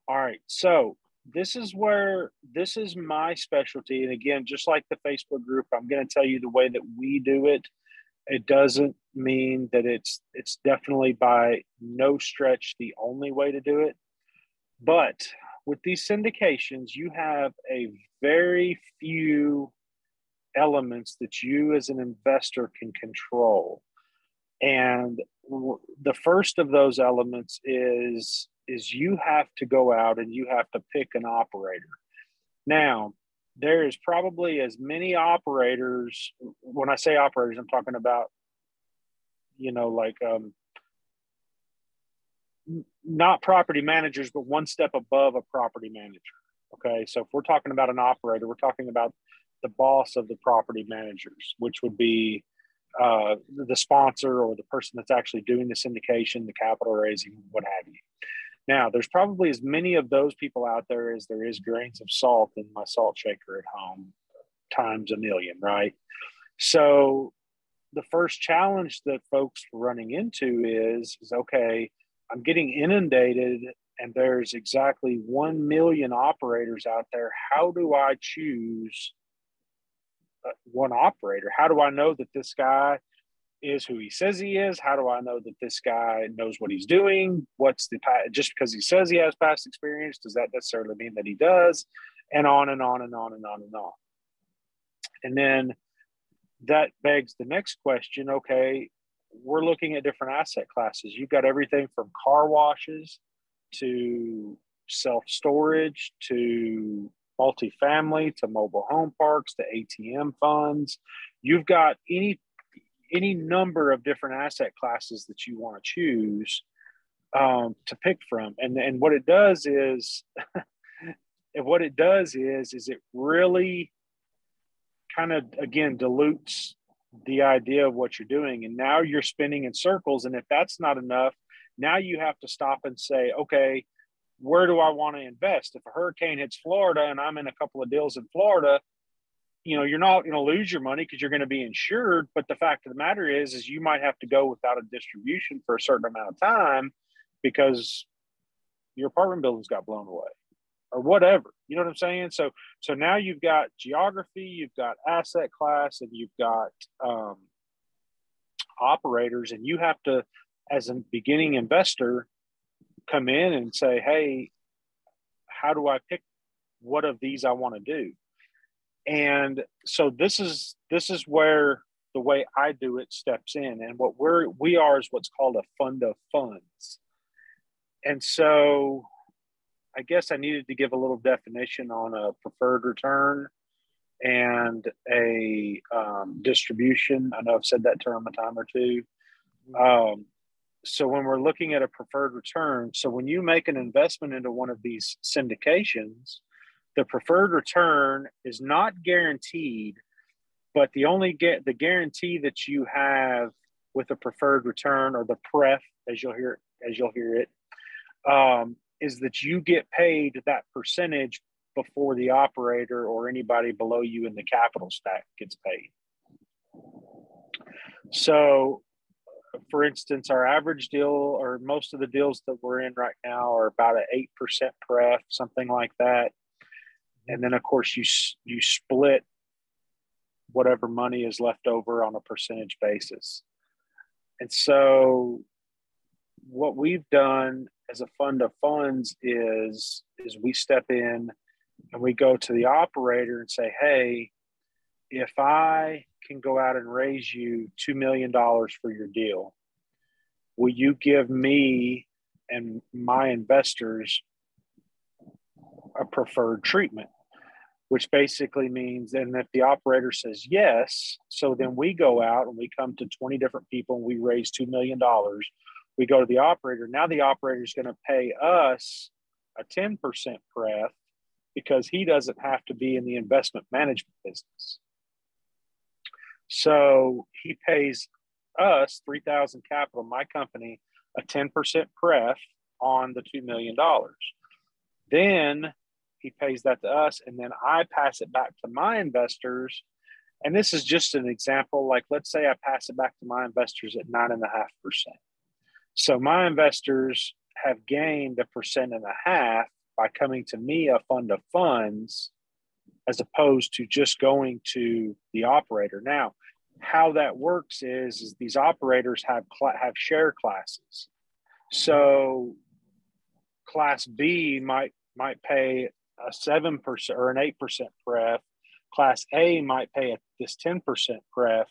All right. So this is where this is my specialty and again just like the facebook group i'm going to tell you the way that we do it. It doesn't mean that it's it's definitely by no stretch the only way to do it but with these syndications you have a very few elements that you as an investor can control and the first of those elements is is you have to go out and you have to pick an operator. Now, there is probably as many operators. When I say operators, I'm talking about, you know, like um, not property managers, but one step above a property manager. Okay. So if we're talking about an operator, we're talking about the boss of the property managers, which would be uh, the sponsor or the person that's actually doing the syndication, the capital raising, what have you. Now, there's probably as many of those people out there as there is grains of salt in my salt shaker at home, times a million, right? So, the first challenge that folks are running into is, is okay, I'm getting inundated and there's exactly 1 million operators out there. How do I choose uh, one operator? How do I know that this guy is who he says he is. How do I know that this guy knows what he's doing? What's the just because he says he has past experience, does that necessarily mean that he does? And on and on and on and on and on. And then that begs the next question okay, we're looking at different asset classes. You've got everything from car washes to self storage to multifamily to mobile home parks to ATM funds. You've got any any number of different asset classes that you want to choose um, to pick from. And, and what it does is, and <laughs> what it does is, is it really kind of, again, dilutes the idea of what you're doing. And now you're spinning in circles. And if that's not enough, now you have to stop and say, okay, where do I want to invest? If a hurricane hits Florida and I'm in a couple of deals in Florida, you know you're not going to lose your money because you're going to be insured but the fact of the matter is is you might have to go without a distribution for a certain amount of time because your apartment buildings got blown away or whatever you know what i'm saying? So so now you've got geography you've got asset class and you've got um, operators and you have to as a beginning investor come in and say hey how do i pick what of these i want to do and so this is this is where the way I do it steps in, and what we're we are is what's called a fund of funds. And so, I guess I needed to give a little definition on a preferred return and a um, distribution. I know I've said that term a time or two. Um, so when we're looking at a preferred return, so when you make an investment into one of these syndications, the preferred return is not guaranteed, but the only get the guarantee that you have with a preferred return or the pref, as you'll hear as you'll hear it, um, is that you get paid that percentage before the operator or anybody below you in the capital stack gets paid. So, for instance, our average deal or most of the deals that we're in right now are about an 8% pref, something like that. And then, of course, you, you split whatever money is left over on a percentage basis. And so, what we've done as a fund of funds is is we step in and we go to the operator and say, hey, if I can go out and raise you $2 million for your deal, will you give me and my investors a preferred treatment? Which basically means, and if the operator says yes, so then we go out and we come to 20 different people and we raise $2 million. We go to the operator. Now the operator is going to pay us a 10% pref because he doesn't have to be in the investment management business. So he pays us 3000 Capital, my company, a 10% pref on the $2 million. Then he pays that to us, and then I pass it back to my investors. And this is just an example. Like, let's say I pass it back to my investors at nine and a half percent. So my investors have gained a percent and a half by coming to me, a fund of funds, as opposed to just going to the operator. Now, how that works is, is these operators have cl- have share classes. So, class B might might pay a seven percent or an eight percent pref. Class A might pay a, this ten percent pref.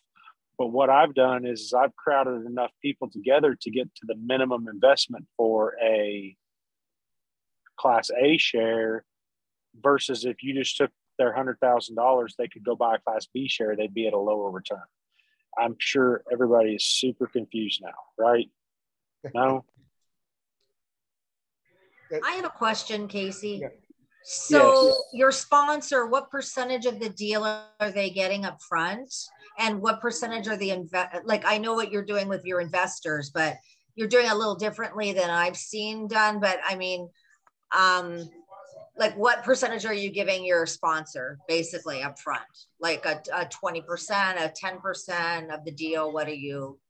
But what I've done is, is I've crowded enough people together to get to the minimum investment for a class A share versus if you just took their hundred thousand dollars, they could go buy a class B share, they'd be at a lower return. I'm sure everybody is super confused now, right? No. <laughs> I have a question, Casey. Yeah. So yes. your sponsor, what percentage of the deal are they getting up front? And what percentage are the invest like I know what you're doing with your investors, but you're doing a little differently than I've seen done. But I mean, um, like what percentage are you giving your sponsor basically up front? Like a, a 20%, a 10% of the deal? What are you?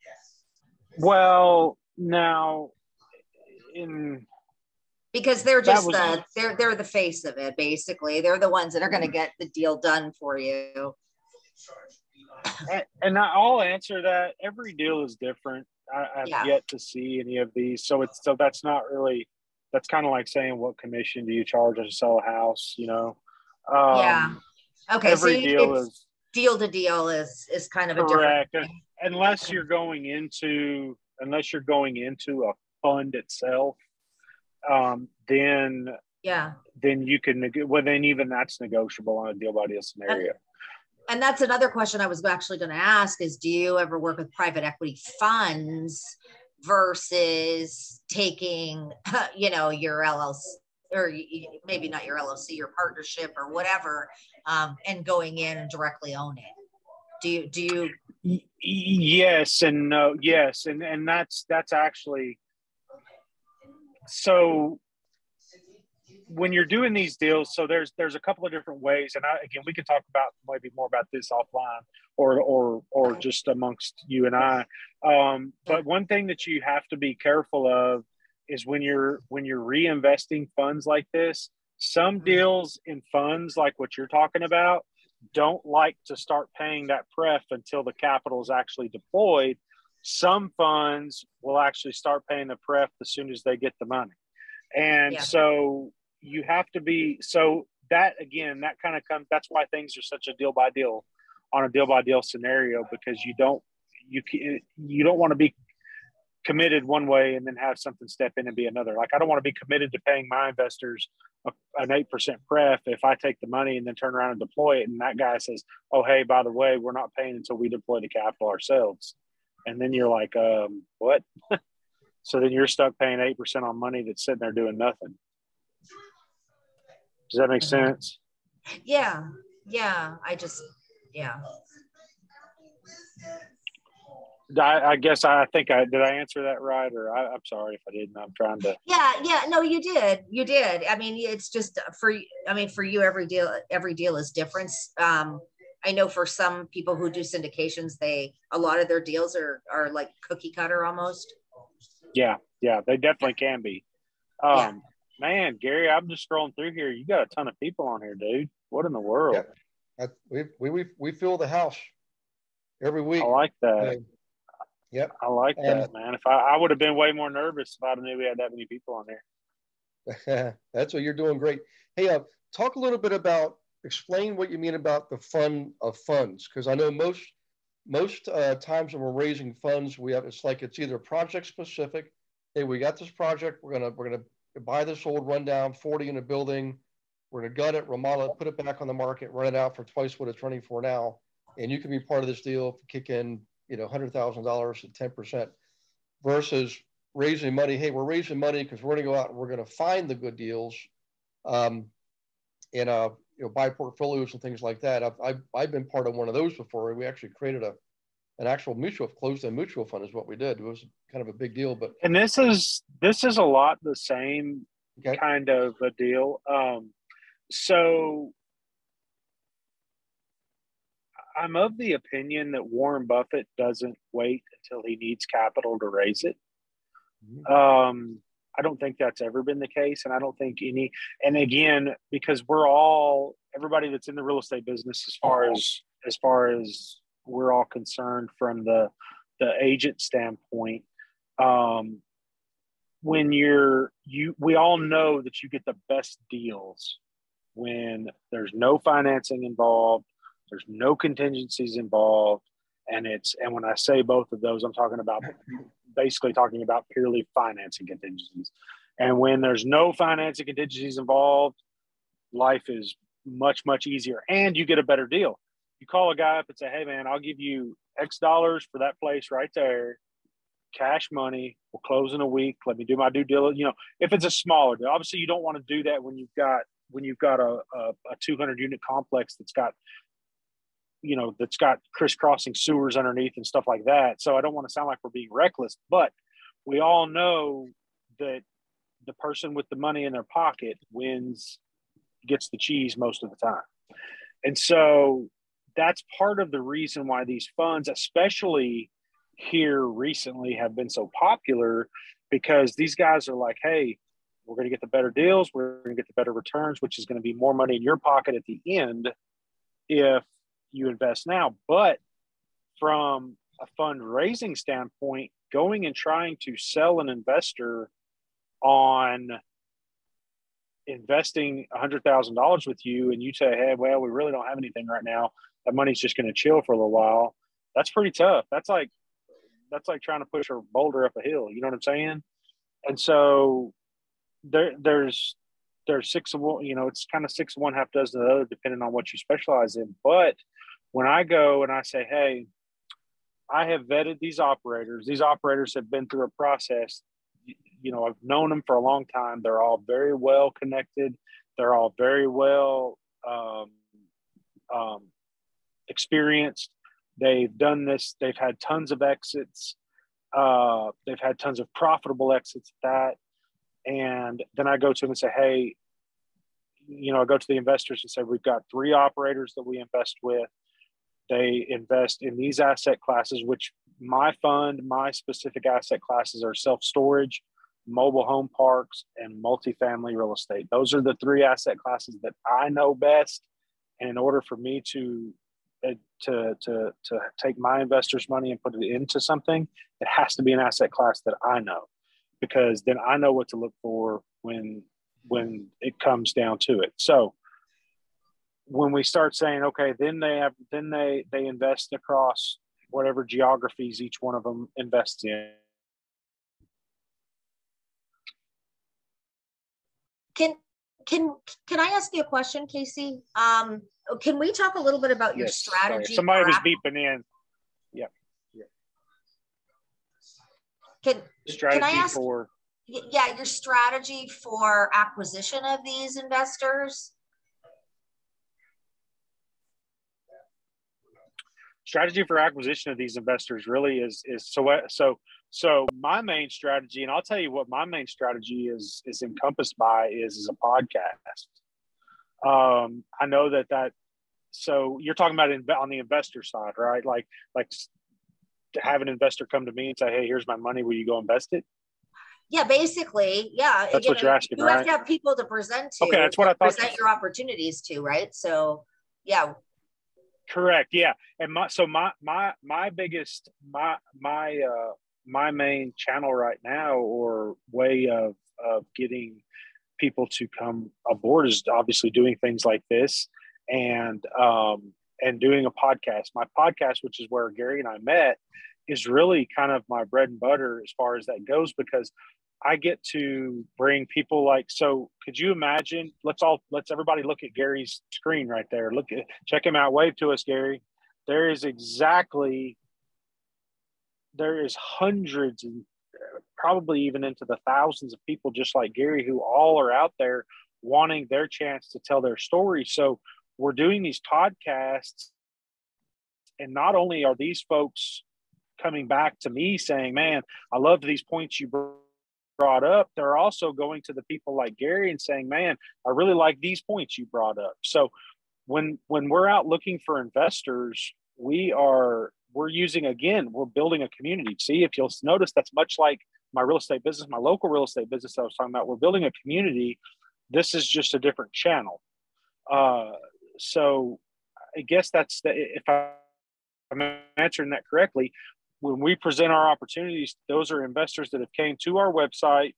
Well, now in because they're just was, the they're they're the face of it basically. They're the ones that are going to get the deal done for you. And, and I'll answer that. Every deal is different. I, have yeah. yet to see any of these, so it's so that's not really that's kind of like saying what commission do you charge to sell a house you know um, yeah okay every so deal is deal to deal is is kind of correct. a different unless you're going into unless you're going into a fund itself um, then yeah then you can well then even that's negotiable on a deal by deal scenario and that's another question I was actually going to ask is do you ever work with private equity funds versus taking, <laughs> you know, your LLC or maybe not your LLC, your partnership or whatever, um, and going in and directly own it. Do you, do you? Yes and no. Yes. And, and that's, that's actually, so when you're doing these deals, so there's there's a couple of different ways, and I, again, we can talk about maybe more about this offline or or or just amongst you and I. Um, but one thing that you have to be careful of is when you're when you're reinvesting funds like this. Some mm-hmm. deals in funds like what you're talking about don't like to start paying that pref until the capital is actually deployed. Some funds will actually start paying the pref as soon as they get the money. And yeah. so you have to be so that again that kind of comes that's why things are such a deal by deal on a deal by deal scenario because you don't you you don't want to be committed one way and then have something step in and be another. Like I don't want to be committed to paying my investors a, an eight percent pref if I take the money and then turn around and deploy it, and that guy says, "Oh, hey, by the way, we're not paying until we deploy the capital ourselves," and then you're like, um, "What?" <laughs> so then you're stuck paying eight percent on money that's sitting there doing nothing. Does that make sense? Yeah. Yeah. I just, yeah. I, I, guess I think I did. I answer that right, or I, am sorry if I didn't. I'm trying to. Yeah, yeah, no, you did. You did. I mean, it's just for. I mean, for you, every deal, every deal is different. Um, I know for some people who do syndications, they a lot of their deals are are like cookie cutter almost. Yeah, yeah, they definitely can be. Um, yeah. man, Gary, I'm just scrolling through here. You got a ton of people on here, dude. What in the world? Yeah. we, we we we fill the house every week. I like that. Yep. I like and, that, man. If I, I would have been way more nervous if I knew we had that many people on there. <laughs> That's what you're doing great. Hey, uh, talk a little bit about explain what you mean about the fund of funds because I know most most uh, times when we're raising funds, we have it's like it's either project specific. Hey, we got this project. We're gonna we're gonna buy this old rundown 40 in a building. We're gonna gut it, remodel it, put it back on the market, run it out for twice what it's running for now, and you can be part of this deal. Kick in you know, $100,000 at 10% versus raising money. Hey, we're raising money because we're to go out and we're to find the good deals um, and, uh, you know, buy portfolios and things like that. I've, I've, I've been part of one of those before. We actually created a, an actual mutual closed end mutual fund is what we did. It was kind of a big deal, but. And this is, this is a lot the same okay. kind of a deal. Um, so I'm of the opinion that Warren Buffett doesn't wait until he needs capital to raise it. Mm-hmm. Um, I don't think that's ever been the case, and I don't think any. And again, because we're all everybody that's in the real estate business, as far as as far as we're all concerned from the the agent standpoint, um, when you're you, we all know that you get the best deals when there's no financing involved there's no contingencies involved. And it's, and when I say both of those, I'm talking about basically talking about purely financing contingencies. And when there's no financing contingencies involved, life is much, much easier and you get a better deal. You call a guy up and say, Hey man, I'll give you X dollars for that place right there. Cash money. We'll close in a week. Let me do my due diligence. You know, if it's a smaller deal, obviously you don't want to do that when you've got when you've got a, a, a 200 unit complex that's got you know that's got crisscrossing sewers underneath and stuff like that. So i don't want to sound like we're being reckless but we all know that the person with the money in their pocket wins gets the cheese most of the time. And so that's part of the reason why these funds especially here recently have been so popular because these guys are like hey we're going to get the better deals we're going to get the better returns which is going to be more money in your pocket at the end if you invest now. But from a fundraising standpoint, going and trying to sell an investor on investing $100,000 with you and you say, hey, well, we really don't have anything right now. That money's just going to chill for a little while. That's pretty tough. That's like, that's like trying to push a boulder up a hill. You know what I'm saying? And so there, there's, there's six of one, you know, it's kind of six of one, half dozen of the other, depending on what you specialize in. But when I go and I say, hey, I have vetted these operators, these operators have been through a process. You know, I've known them for a long time. They're all very well connected. They're all very well um, um, experienced. They've done this. They've had tons of exits. Uh, they've had tons of profitable exits at that. And then I go to them and say, hey, you know, I go to the investors and say, we've got three operators that we invest with. They invest in these asset classes, which my fund, my specific asset classes are self storage, mobile home parks, and multifamily real estate. Those are the three asset classes that I know best. And in order for me to uh, to to to take my investors' money and put it into something, it has to be an asset class that I know, because then I know what to look for when when it comes down to it. So when we start saying, okay, then they have, then they they invest across whatever geographies each one of them invests in. Can can can I ask you a question, Casey? Um, can we talk a little bit about your yes, strategy? Sorry. Somebody was beeping in. Yeah. Yeah. Can strategy can I ask, for yeah your strategy for acquisition of these investors? strategy for acquisition of these investors really is is so so so my main strategy, and I'll tell you what my main strategy is is encompassed by is is a podcast. Um, I know that that so you're talking about on the investor side, right? Like like have an investor come to me and say, "Hey, here's my money. Will you go invest it?" Yeah, basically, yeah. That's you what know, you're asking. You right? have to have people to present to. Okay, that's what I thought. Present your opportunities to, right? So, yeah. Correct. Yeah, and my so my my my biggest my my uh my main channel right now or way of of getting people to come aboard is obviously doing things like this and um and doing a podcast. My podcast, which is where Gary and I met, is really kind of my bread and butter as far as that goes because I get to bring people like so could you imagine let's all let's everybody look at Gary's screen right there. Look at check him out. Wave to us Gary. There is exactly there is hundreds and probably even into the thousands of people just like Gary who all are out there wanting their chance to tell their story. So we're doing these podcasts and not only are these folks coming back to me saying, "Man, I love these points you brought up." They're also going to the people like Gary and saying, "Man, I really like these points you brought up." So when when we're out looking for investors, we are we're using again, we're building a community. See, if you'll notice, that's much like my real estate business, my local real estate business I was talking about. We're building a community. This is just a different channel. Uh, so I guess that's the, if I'm answering that correctly when we present our opportunities, those are investors that have came to our website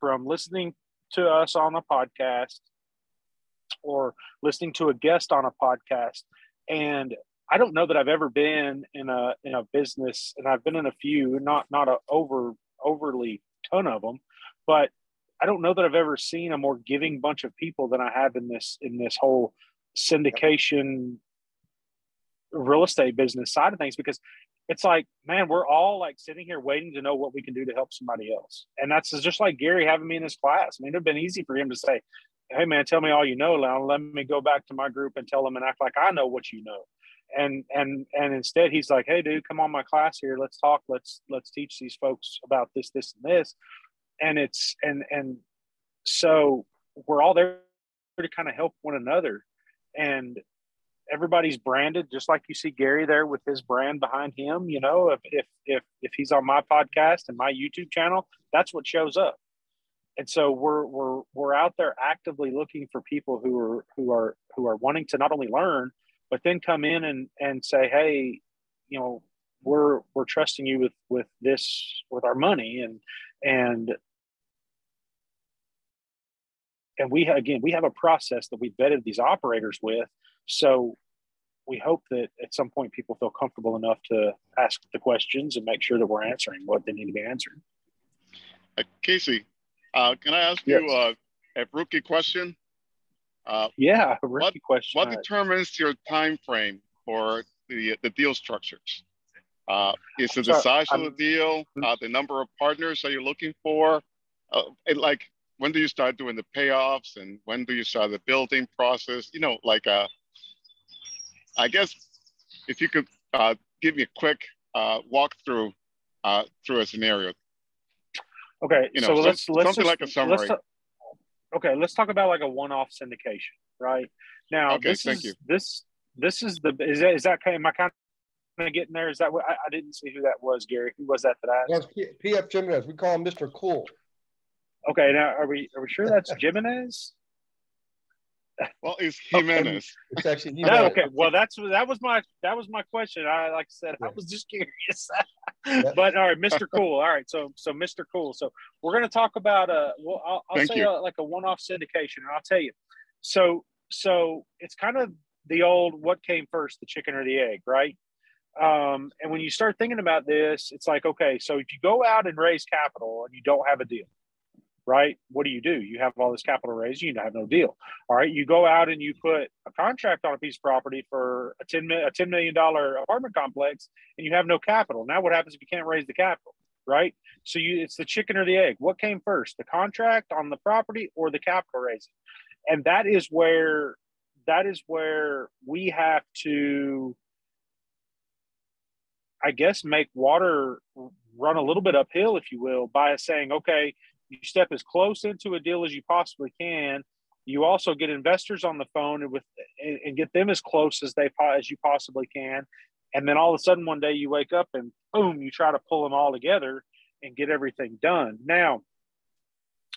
from listening to us on a podcast or listening to a guest on a podcast. And I don't know that I've ever been in a in a business, and I've been in a few, not not a over overly ton of them, but I don't know that I've ever seen a more giving bunch of people than I have in this in this whole syndication real estate business side of things because it's like, man, we're all like sitting here waiting to know what we can do to help somebody else. And that's just like Gary having me in his class. I mean, it'd have been easy for him to say, Hey man, tell me all you know. Now let me go back to my group and tell them and act like I know what you know. And and and instead he's like, Hey dude, come on my class here. Let's talk. Let's let's teach these folks about this, this, and this. And it's and and so we're all there to kind of help one another. And everybody's branded just like you see Gary there with his brand behind him. You know, if if if if he's on my podcast and my YouTube channel, that's what shows up. And so we're we're we're out there actively looking for people who are who are who are wanting to not only learn, but then come in and and say, hey, you know, we're we're trusting you with with this with our money and and and we again we have a process that we vetted these operators with so we hope that at some point people feel comfortable enough to ask the questions and make sure that we're answering what they need to be answered. Uh, Casey, uh, can I ask yes. you uh, a rookie question? Uh, yeah, a rookie what, question. What determines your time frame for the the deal structures? Uh, is it the size of the deal, mm-hmm. uh, the number of partners that you're looking for? Like, when do you start doing the payoffs, and when do you start the building process? You know, like uh, I guess if you could uh, give me a quick uh, walkthrough uh, through a scenario. Okay, you know, so some, let's let's something just, like a summary. Let's okay, let's talk about like a one-off syndication, right? Now, okay, this thank is you. this this is the is that is that kind of my kind of getting there? Is that what I, I, didn't see who that was, Gary? Who was that that I? That's PF Jimenez. We call him Mr. Cool. Okay, now are we are we sure that's <laughs> Jimenez? Well, it's Jimenez. It's actually Jimenez. No, okay. Well, that's that was my that was my question. I like I said, I was just curious. <laughs> but all right, Mr. Cool. All right, so so Mr. Cool. So we're going to talk about uh, well, I'll, I'll say a, like a one-off syndication, and I'll tell you. So so it's kind of the old what came first, the chicken or the egg, right? Um, and when you start thinking about this, it's like okay, so if you go out and raise capital and you don't have a deal, right? What do you do? You have all this capital raised, you have no deal. All right, you go out and you put a contract on a piece of property for a ten a ten million dollar apartment complex, and you have no capital. Now, what happens if you can't raise the capital? Right. So you, it's the chicken or the egg. What came first, the contract on the property or the capital raising? And that is where that is where we have to I guess, make water run a little bit uphill, if you will, by saying, okay, you step as close into a deal as you possibly can. You also get investors on the phone and with and get them as close as they as you possibly can, and then all of a sudden one day you wake up and boom, you try to pull them all together and get everything done. Now,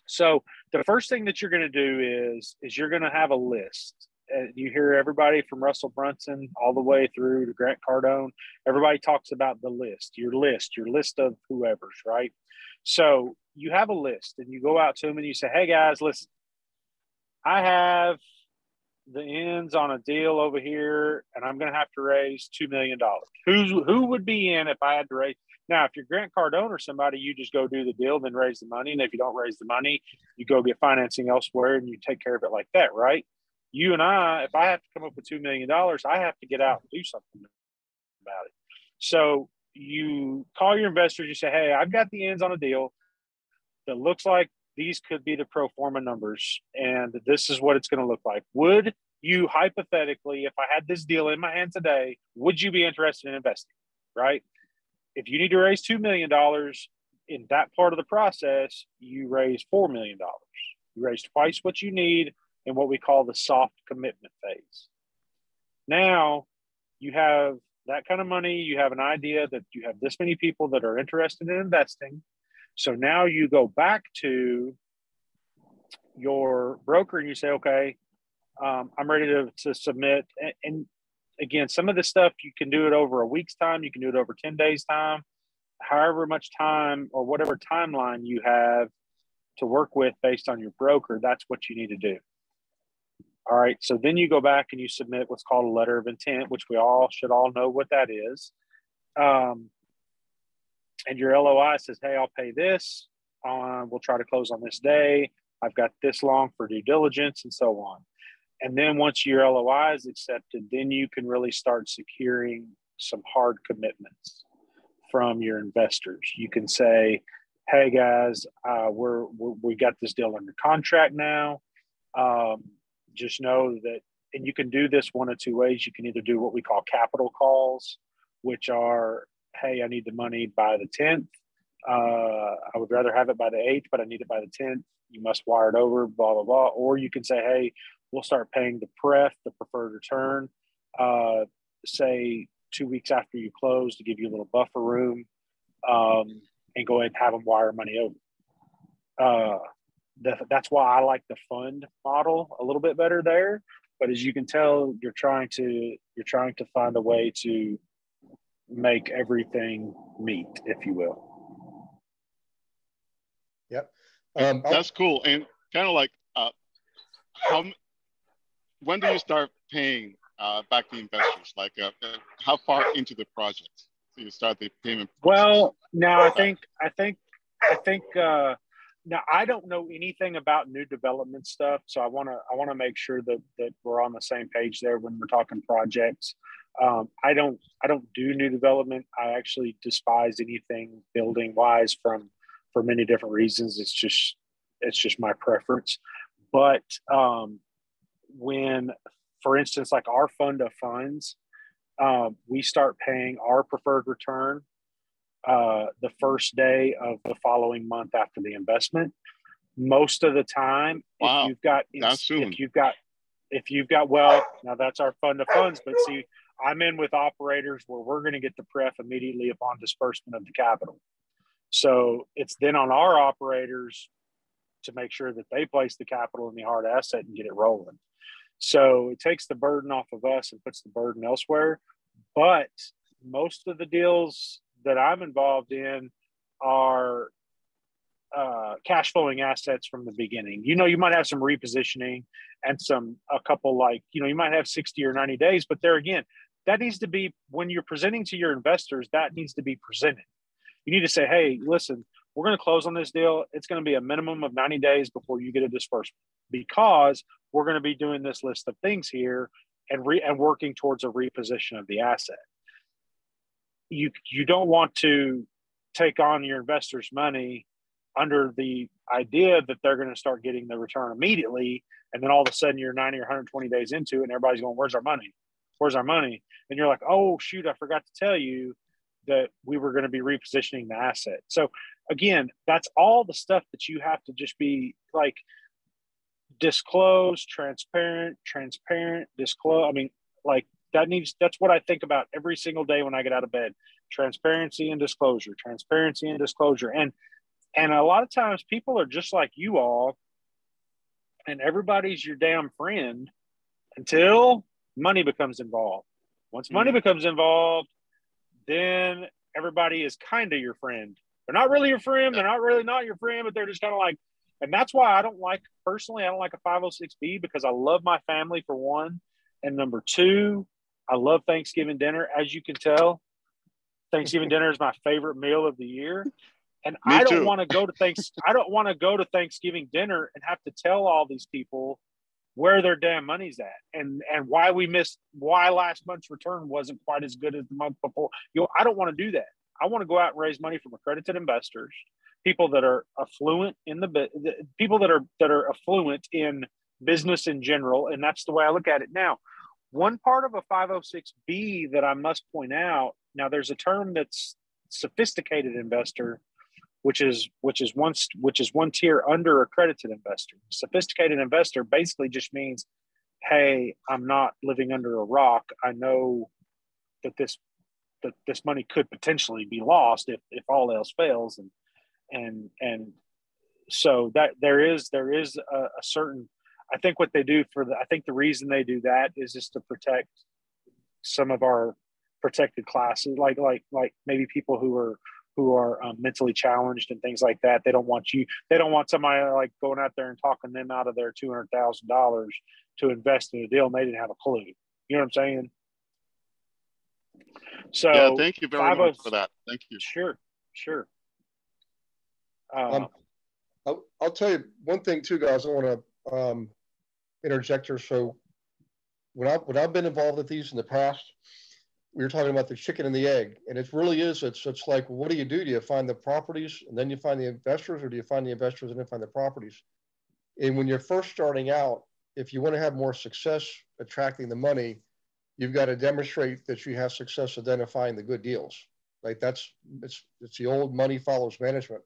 so the first thing that you're going to do is is you're going to have a list uh, you hear everybody from Russell Brunson all the way through to Grant Cardone. Everybody talks about the list, your list, your list of whoever's right. So you have a list and you go out to them and you say, Hey guys, listen, I have the ends on a deal over here and I'm going to have to raise $2 million. Who's, who would be in if I had to raise? Now, if you're Grant Cardone or somebody, you just go do the deal, then raise the money. And if you don't raise the money, you go get financing elsewhere and you take care of it like that, right? you and I, if I have to come up with $2 million, I have to get out and do something about it. So you call your investors, you say, Hey, I've got the ends on a deal that looks like these could be the pro forma numbers, and this is what it's going to look like. Would you hypothetically, if I had this deal in my hand today, would you be interested in investing? Right? If you need to raise $2 million in that part of the process, you raise $4 million. You raise twice what you need in what we call the soft commitment phase. Now you have that kind of money, you have an idea that you have this many people that are interested in investing. So now you go back to your broker and you say, okay, um, I'm ready to, to submit. And, and again, some of this stuff you can do it over a week's time, you can do it over 10 days' time, however much time or whatever timeline you have to work with based on your broker, that's what you need to do. All right. So then you go back and you submit what's called a letter of intent, which we all should all know what that is. Um, and your LOI says, hey, I'll pay this. Uh, we'll try to close on this day. I've got this long for due diligence and so on. And then once your LOI is accepted, then you can really start securing some hard commitments from your investors. You can say, hey guys, uh, we're, we're, we got this deal under contract now. Um, just know that, and you can do this one of two ways. You can either do what we call capital calls, which are, hey, I need the money by the 10th. Uh, I would rather have it by the 8th, but I need it by the 10th. You must wire it over, blah, blah, blah. Or you can say, hey, we'll start paying the pref, the preferred return, uh, say two weeks after you close to give you a little buffer room um, and go ahead and have them wire money over. Uh, the, that's why I like the fund model a little bit better there. But as you can tell, you're trying to you're trying to find a way to make everything meet, if you will. Yep, um, that's cool. And kind of like, uh, how when do you start paying uh, back the investors? Like, uh, how far into the project do you start the payment? Process? Well, now I think I think I think uh, now I don't know anything about new development stuff, so I want to I want to make sure that that we're on the same page there when we're talking projects. Um, I don't I don't do new development. I actually despise anything building wise from for many different reasons. It's just it's just my preference. But um, when, for instance, like our fund of funds, um, we start paying our preferred return uh, the first day of the following month after the investment. Most of the time, wow. if you've got if you've got if you've got well, now that's our fund of funds. But see, I'm in with operators where we're going to get the pref immediately upon disbursement of the capital. So it's then on our operators to make sure that they place the capital in the hard asset and get it rolling. So it takes the burden off of us and puts the burden elsewhere. But most of the deals that I'm involved in are uh, cash flowing assets from the beginning. You know, you might have some repositioning and some a couple like you know you might have 60 or 90 days, but there again, that needs to be when you're presenting to your investors. That needs to be presented. You need to say, hey, listen, we're going to close on this deal. It's going to be a minimum of 90 days before you get a disbursement because we're going to be doing this list of things here and re- and working towards a reposition of the asset you you don't want to take on your investors' money under the idea that they're going to start getting the return immediately, and then all of a sudden you're 90 or 120 days into it, and everybody's going, "Where's our money? Where's our money?" And you're like, "Oh shoot, I forgot to tell you." that we were going to be repositioning the asset. So again, that's all the stuff that you have to just be like disclose, transparent, transparent, disclose. I mean, like that needs that's what I think about every single day when I get out of bed. Transparency and disclosure, transparency and disclosure. And and a lot of times people are just like you all, and everybody's your damn friend until money becomes involved. Once money mm-hmm. becomes involved, then everybody is kind of your friend. They're not really your friend. They're not really not your friend, but they're just kind of like, and that's why I don't like personally, I don't like a 506B because I love my family for one. And number two, I love Thanksgiving dinner. As you can tell, Thanksgiving <laughs> dinner is my favorite meal of the year. And Me I don't want to go to thanks I don't want to go to Thanksgiving dinner and have to tell all these people where their damn money's at and and why we missed why last month's return wasn't quite as good as the month before. You know, I don't want to do that. I want to go out and raise money from accredited investors, people that are affluent in the, the people that are that are affluent in business in general, and that's the way I look at it now. One part of a 506b that I must point out now, there's a term that's sophisticated investor which is which is one which is one tier under accredited investor. Sophisticated investor basically just means, hey, I'm not living under a rock. I know that this that this money could potentially be lost if if all else fails, and and and so that there is there is a, a certain. I think what they do for the I think the reason they do that is just to protect some of our protected classes, like like like maybe people who are who are um, mentally challenged and things like that. They don't want you. They don't want somebody like going out there and talking them out of their two hundred thousand dollars to invest in a deal and they didn't have a clue. You know what I'm saying? So yeah, thank you very much for that. Thank you. Sure, sure. Uh, um, I'll, I'll, tell you one thing too, guys. I want to um, interject here. So when I when I've been involved with these in the past, we were talking about the chicken and the egg, and it really is. It's it's like, what do you do? Do you find the properties and then you find the investors, or do you find the investors and then find the properties? And when you're first starting out, if you want to have more success attracting the money, you've got to demonstrate that you have success identifying the good deals. Like that's it's it's the old money follows management.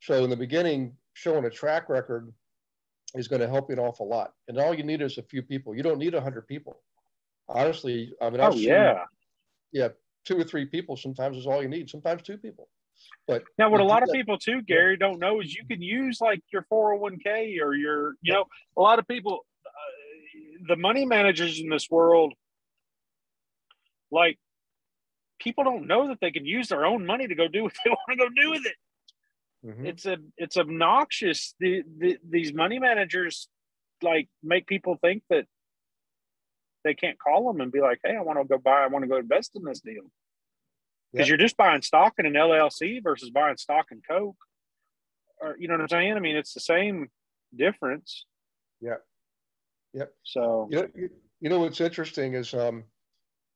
So in the beginning, showing a track record is going to help you an awful lot. And all you need is a few people. You don't need a hundred people. Honestly, I mean, I've oh, seen, yeah yeah, two or three people sometimes is all you need. Sometimes two people. But now, what a lot of people too, Gary, don't know is you can use like your 401k or your, you know, a lot of people, uh, the money managers in this world, like people don't know that they can use their own money to go do what they <laughs> want to go do with it. Mm-hmm. It's a, it's obnoxious. The, the, these money managers like make people think that they can't call them and be like, "Hey, I want to go buy. I want to go invest in this deal." Because yep. you're just buying stock in an LLC versus buying stock in Coke, or you know what I'm saying? I mean, it's the same difference. Yep. Yep. So you know, you know what's interesting is, um,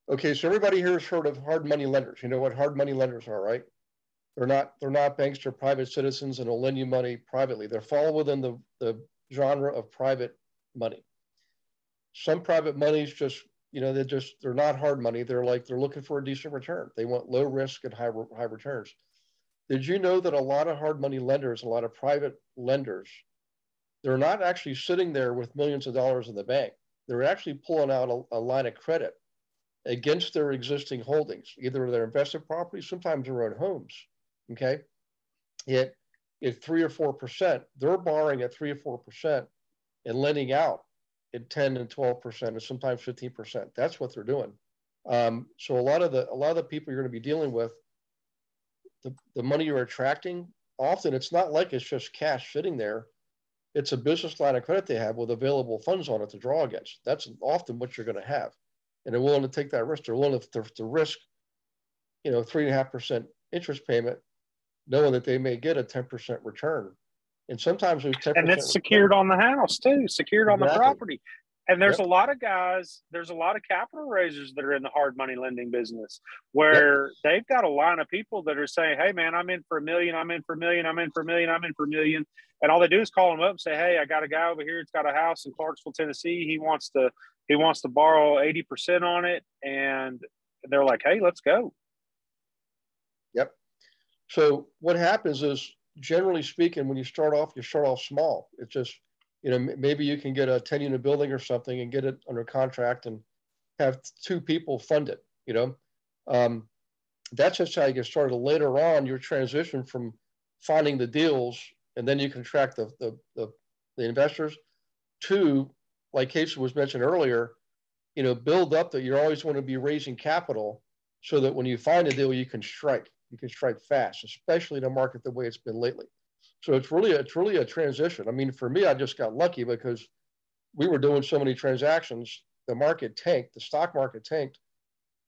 okay, so everybody here has heard of hard money lenders. You know what hard money lenders are, right? They're not they're not banks. They're private citizens and will lend you money privately. They're fall within the the genre of private money some private money's just you know they're just they're not hard money. They're like they're looking for a decent return. They want low risk and high, high returns. Did you know that a lot of hard money lenders a lot of private lenders they're not actually sitting there with millions of dollars in the bank? They're actually pulling out a, a line of credit against their existing holdings either their investment properties sometimes their own homes okay? It at three or four percent they're borrowing at three or four percent and lending out at 10 and 12 percent and sometimes 15 percent. That's what they're doing. Um, so a lot of the a lot of the people you're going to be dealing with the, the money you're attracting often it's not like it's just cash sitting there. It's a business line of credit they have with available funds on it to draw against. That's often what you're going to have. And they're willing to take that risk. They're willing to, to, to risk you know three and a half percent interest payment knowing that they may get a 10% return and sometimes 10 and it's secured on the house too, secured on the property. And there's yep. a lot of guys, there's a lot of capital raisers that are in the hard money lending business where yep. they've got a line of people that are saying, Hey man, I'm in for a million, I'm in for a million, I'm in for a million, I'm in for a million. And all they do is call them up and say, Hey, I got a guy over here, it's got a house in Clarksville, Tennessee. He wants to he wants to borrow 80% on it. And they're like, Hey, let's go. Yep. So what happens is, generally speaking, when you start off, you start off small. It's just, you know, maybe you can get a 10 unit building or something and get it under contract and have two people fund it, you know. Um, that's just how you get started. Later on, your transition from finding the deals and then you contract the, the, the, the investors to, like Casey was mentioned earlier, you know, build up that you always want to be raising capital so that when you find a deal, you can strike. You can strike fast, especially in a market the way it's been lately. So it's really it's really a transition. I mean, for me, I just got lucky because we were doing so many transactions. The market tanked, the stock market tanked,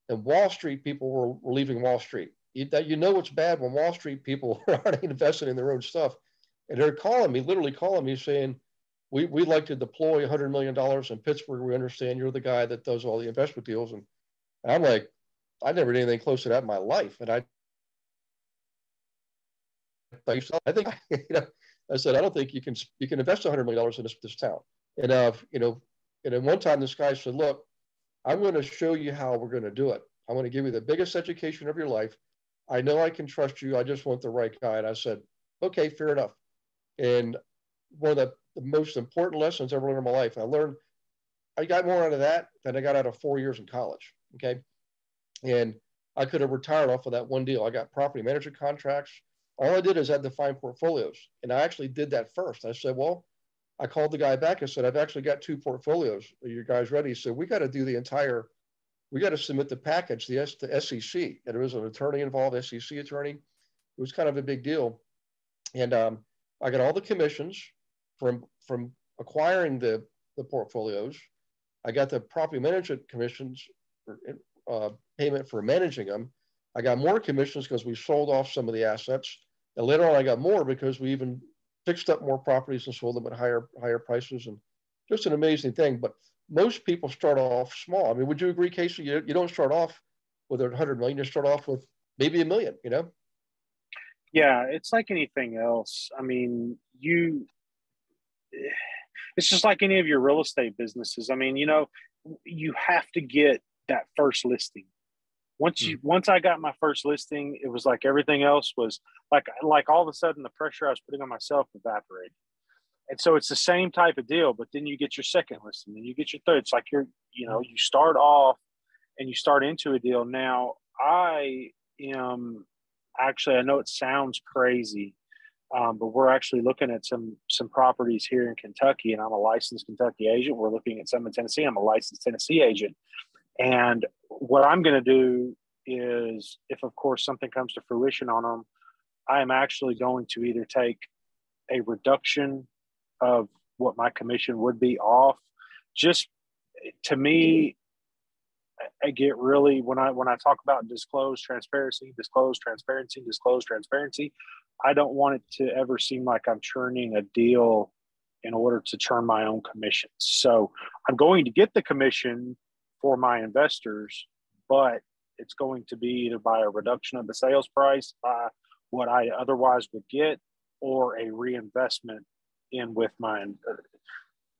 and Wall Street people were, were leaving Wall Street. You, that you know it's bad when Wall Street people <laughs> aren't investing in their own stuff, and they're calling me, literally calling me, saying, "We we'd like to deploy 100 million dollars in Pittsburgh. We understand you're the guy that does all the investment deals." And I'm like, I never did anything close to that in my life, and I I think <laughs> you know, I said I don't think you can you can invest 100 million dollars in this, this town. And uh, you know, and at one time this guy said, "Look, I'm going to show you how we're going to do it. I'm going to give you the biggest education of your life. I know I can trust you. I just want the right guy." And I said, "Okay, fair enough." And one of the, the most important lessons I ever learned in my life, I learned I got more out of that than I got out of four years in college. Okay, and I could have retired off of that one deal. I got property management contracts. All I did is had to find portfolios. And I actually did that first. I said, well, I called the guy back. I said, I've actually got two portfolios. Are you guys ready? Said, we got to do the entire, we got to submit the package, the, S, the SEC. And there was an attorney involved, SEC attorney. It was kind of a big deal. And um, I got all the commissions from, from acquiring the, the portfolios. I got the property management commissions for, uh, payment for managing them. I got more commissions because we sold off some of the assets. And later on, I got more because we even fixed up more properties and sold them at higher higher prices, and just an amazing thing. But most people start off small. I mean, would you agree, Casey? You, you don't start off with a hundred million. You start off with maybe a million. You know? Yeah, it's like anything else. I mean, you. It's just like any of your real estate businesses. I mean, you know, you have to get that first listing once you mm. once I got my first listing, it was like everything else was like like all of a sudden the pressure I was putting on myself evaporated. And so it's the same type of deal, but then you get your second listing, then you get your third. It's like you're, you know, you start off and you start into a deal. Now I am actually I know it sounds crazy, um, but we're actually looking at some some properties here in Kentucky, and I'm a licensed Kentucky agent. We're looking at some in Tennessee. I'm a licensed Tennessee agent, and what I'm going to do is, if of course something comes to fruition on them, I am actually going to either take a reduction of what my commission would be off. Just to me, I get really when I when I talk about disclose transparency, disclose transparency, disclose transparency. I don't want it to ever seem like I'm churning a deal in order to churn my own commissions. So I'm going to get the commission for my investors, but it's going to be either by a reduction of the sales price, by what I otherwise would get, or a reinvestment in with my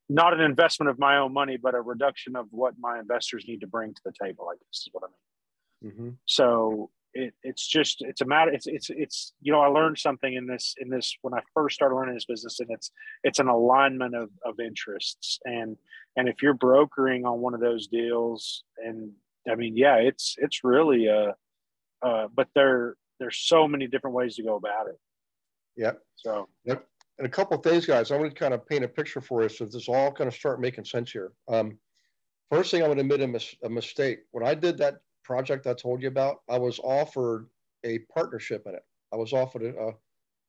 not an investment of my own money, but a reduction of what my investors need to bring to the table. I guess is what I mean. Mm-hmm. So it, it's just it's a matter it's it's it's you know I learned something in this in this when I first started learning this business and it's it's an alignment of, of interests and and if you're brokering on one of those deals and I mean yeah it's it's really uh uh but there there's so many different ways to go about it. Yep. So yep. And a couple of things, guys. I want to kind of paint a picture for us so this all kind of start making sense here. Um, first thing I would admit a, mis- a mistake. When I did that project I told you about, I was offered a partnership in it. I was offered a, a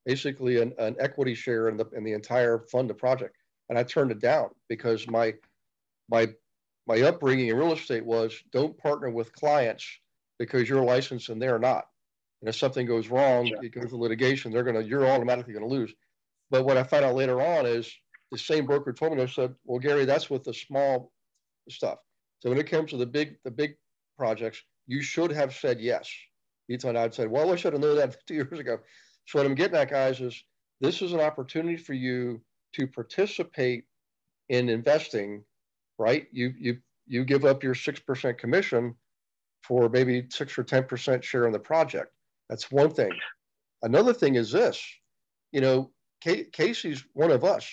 basically an, an, equity share in the in the entire fund of project, and I turned it down because my my my upbringing in real estate was don't partner with clients because you're licensed and they're not. And if something goes wrong, sure. it goes to litigation. They're gonna you're automatically gonna lose. But what I found out later on is the same broker told me I said, well, Gary, that's with the small stuff. So when it comes to the big the big projects, you should have said yes. Ethan and I'd said, well, I should have known that <laughs> two years ago. So what I'm getting at, guys, is this is an opportunity for you to participate in investing, right? You you you give up your six percent commission for maybe six or ten percent share in the project. That's one thing. Another thing is this, you know, Casey's one of us.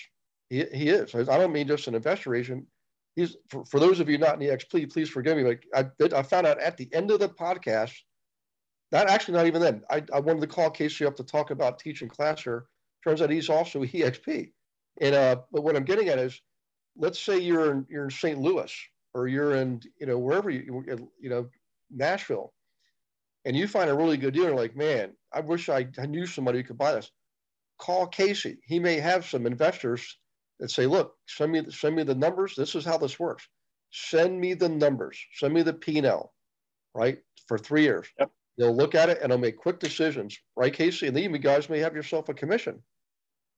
He, he is. I don't mean just an investor agent. He's for, for those of you not in the X, please, forgive me. But I, I found out at the end of the podcast, not actually not even then. I, I wanted to call Casey up to talk about teaching class. Turns out he's also <laughs> eXp. And uh, but what I'm getting at is, let's say you're in you're in St. Louis or you're in you know wherever you you know Nashville, and you find a really good deal. Like man, I wish I, I knew somebody who could buy this. Call Casey. He may have some investors that say, look, send me send me the numbers. This is how this works. Send me the numbers. Send me the P&L, right, for three years. Yep. They'll look at it and they'll make quick decisions, right, Casey? And then you guys may have yourself a commission.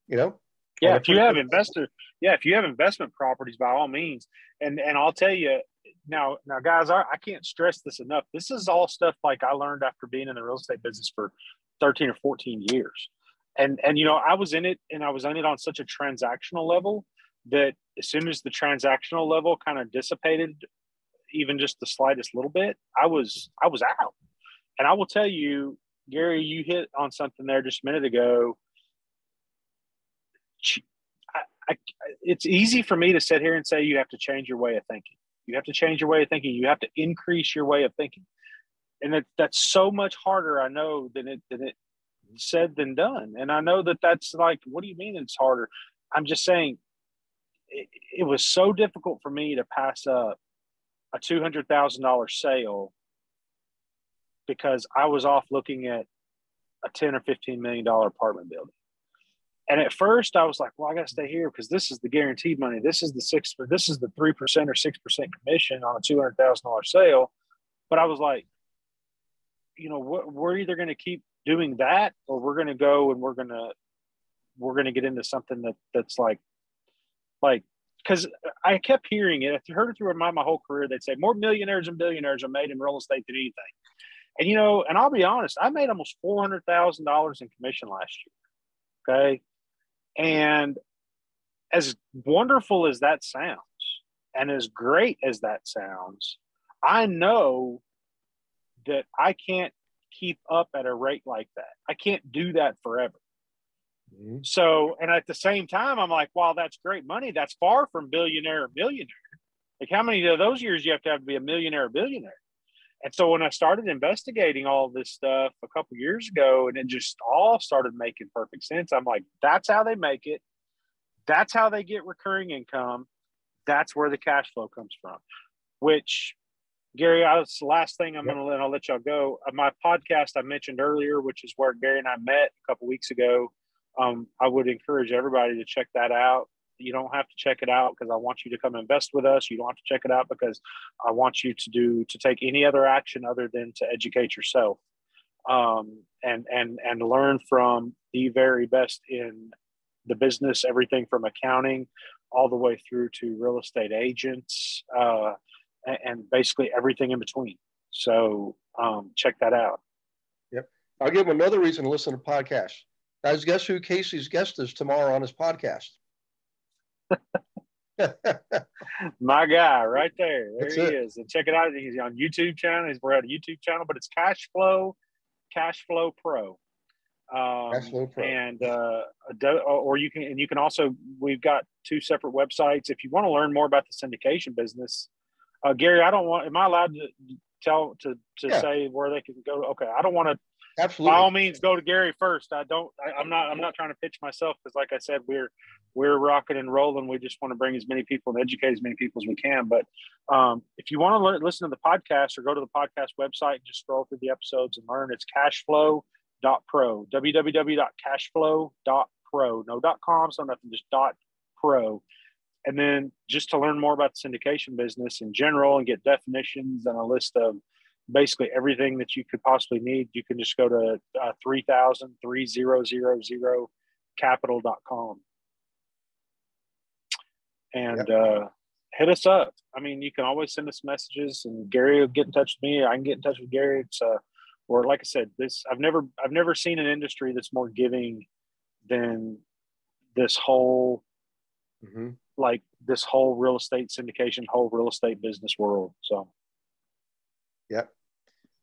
You know, yeah, if you have investor, yeah, if you have investment properties, by all means, and and I'll tell you now, now guys, I, I can't stress this enough. This is all stuff like I learned after being in the real estate business for thirteen or fourteen years, and and you know I was in it, and I was in it on such a transactional level that as soon as the transactional level kind of dissipated, even just the slightest little bit, I was I was out, and I will tell you, Gary, you hit on something there just a minute ago I, I, it's easy for me to sit here and say you have to change your way of thinking. You have to change your way of thinking. You have to increase your way of thinking, and that's so much harder. I know than it than it said than done. And I know that that's like, what do you mean it's harder? I'm just saying, it, it was so difficult for me to pass up a two hundred thousand dollar sale because I was off looking at a ten or fifteen million dollar apartment building. And at first, I was like, "Well, I got to stay here because this is the guaranteed money. This is the six. This is the three percent or six percent commission on a two hundred thousand dollar sale." But I was like, you know, we're either going to keep doing that, or we're going to go and we're going to we're going to get into something that that's like, like, because I kept hearing it. I heard it through my my whole career. They'd say more millionaires and billionaires are made in real estate than anything. And you know, and I'll be honest, I made almost four hundred thousand dollars in commission last year. Okay, and as wonderful as that sounds, and as great as that sounds, I know that I can't keep up at a rate like that. I can't do that forever. Mm-hmm. So, and at the same time, I'm like, wow, that's great money. That's far from billionaire or millionaire. Like, how many of those years you have to have to be a millionaire or billionaire? And so when I started investigating all this stuff a couple years ago, and it just all started making perfect sense, I'm like, that's how they make it. That's how they get recurring income. That's where the cash flow comes from. Which, Gary, that's the last thing I'm yep. going to let. I'll let y'all go. Uh, my podcast I mentioned earlier, which is where Gary and I met a couple weeks ago. Um, I would encourage everybody to check that out you don't have to check it out because I want you to come invest with us. You don't have to check it out because I want you to do to take any other action other than to educate yourself um, and and and learn from the very best in the business, everything from accounting all the way through to real estate agents uh, and, and, basically everything in between. So um, check that out. Yep, I'll give him another reason to listen to podcasts. Guys, guess who Casey's guest is tomorrow on his podcast? <laughs> My guy, right there. There That's he it. is. And check it out. He's on YouTube channel. He's we're at a YouTube channel, but it's Cash Flow, Cash Flow Pro. Um, Cash Flow Pro. And uh, or you can and you can also we've got two separate websites. If you want to learn more about the syndication business, uh, Gary, I don't want. Am I allowed to tell to to yeah. say where they can go? Okay, I don't want to Absolutely. By all means, go to Gary first. I don't. I, am not. I'm not trying to pitch myself because, like I said, we're we're rocking and rolling. We just want to bring as many people and educate as many people as we can. But um, if you want to learn, listen to the podcast or go to the podcast website and just scroll through the episodes and learn, it's cashflow.pro. www.cashflow.pro. No dot com, so nothing. Just dot pro. And then just to learn more about the syndication business in general and get definitions and a list of basically everything that you could possibly need, you can just go to uh, 3000 capital.com and yep. uh, hit us up. I mean, you can always send us messages and Gary will get in touch with me. I can get in touch with Gary. It's uh, or like I said, this I've never I've never seen an industry that's more giving than this whole mm-hmm. like this whole real estate syndication, whole real estate business world. So yeah.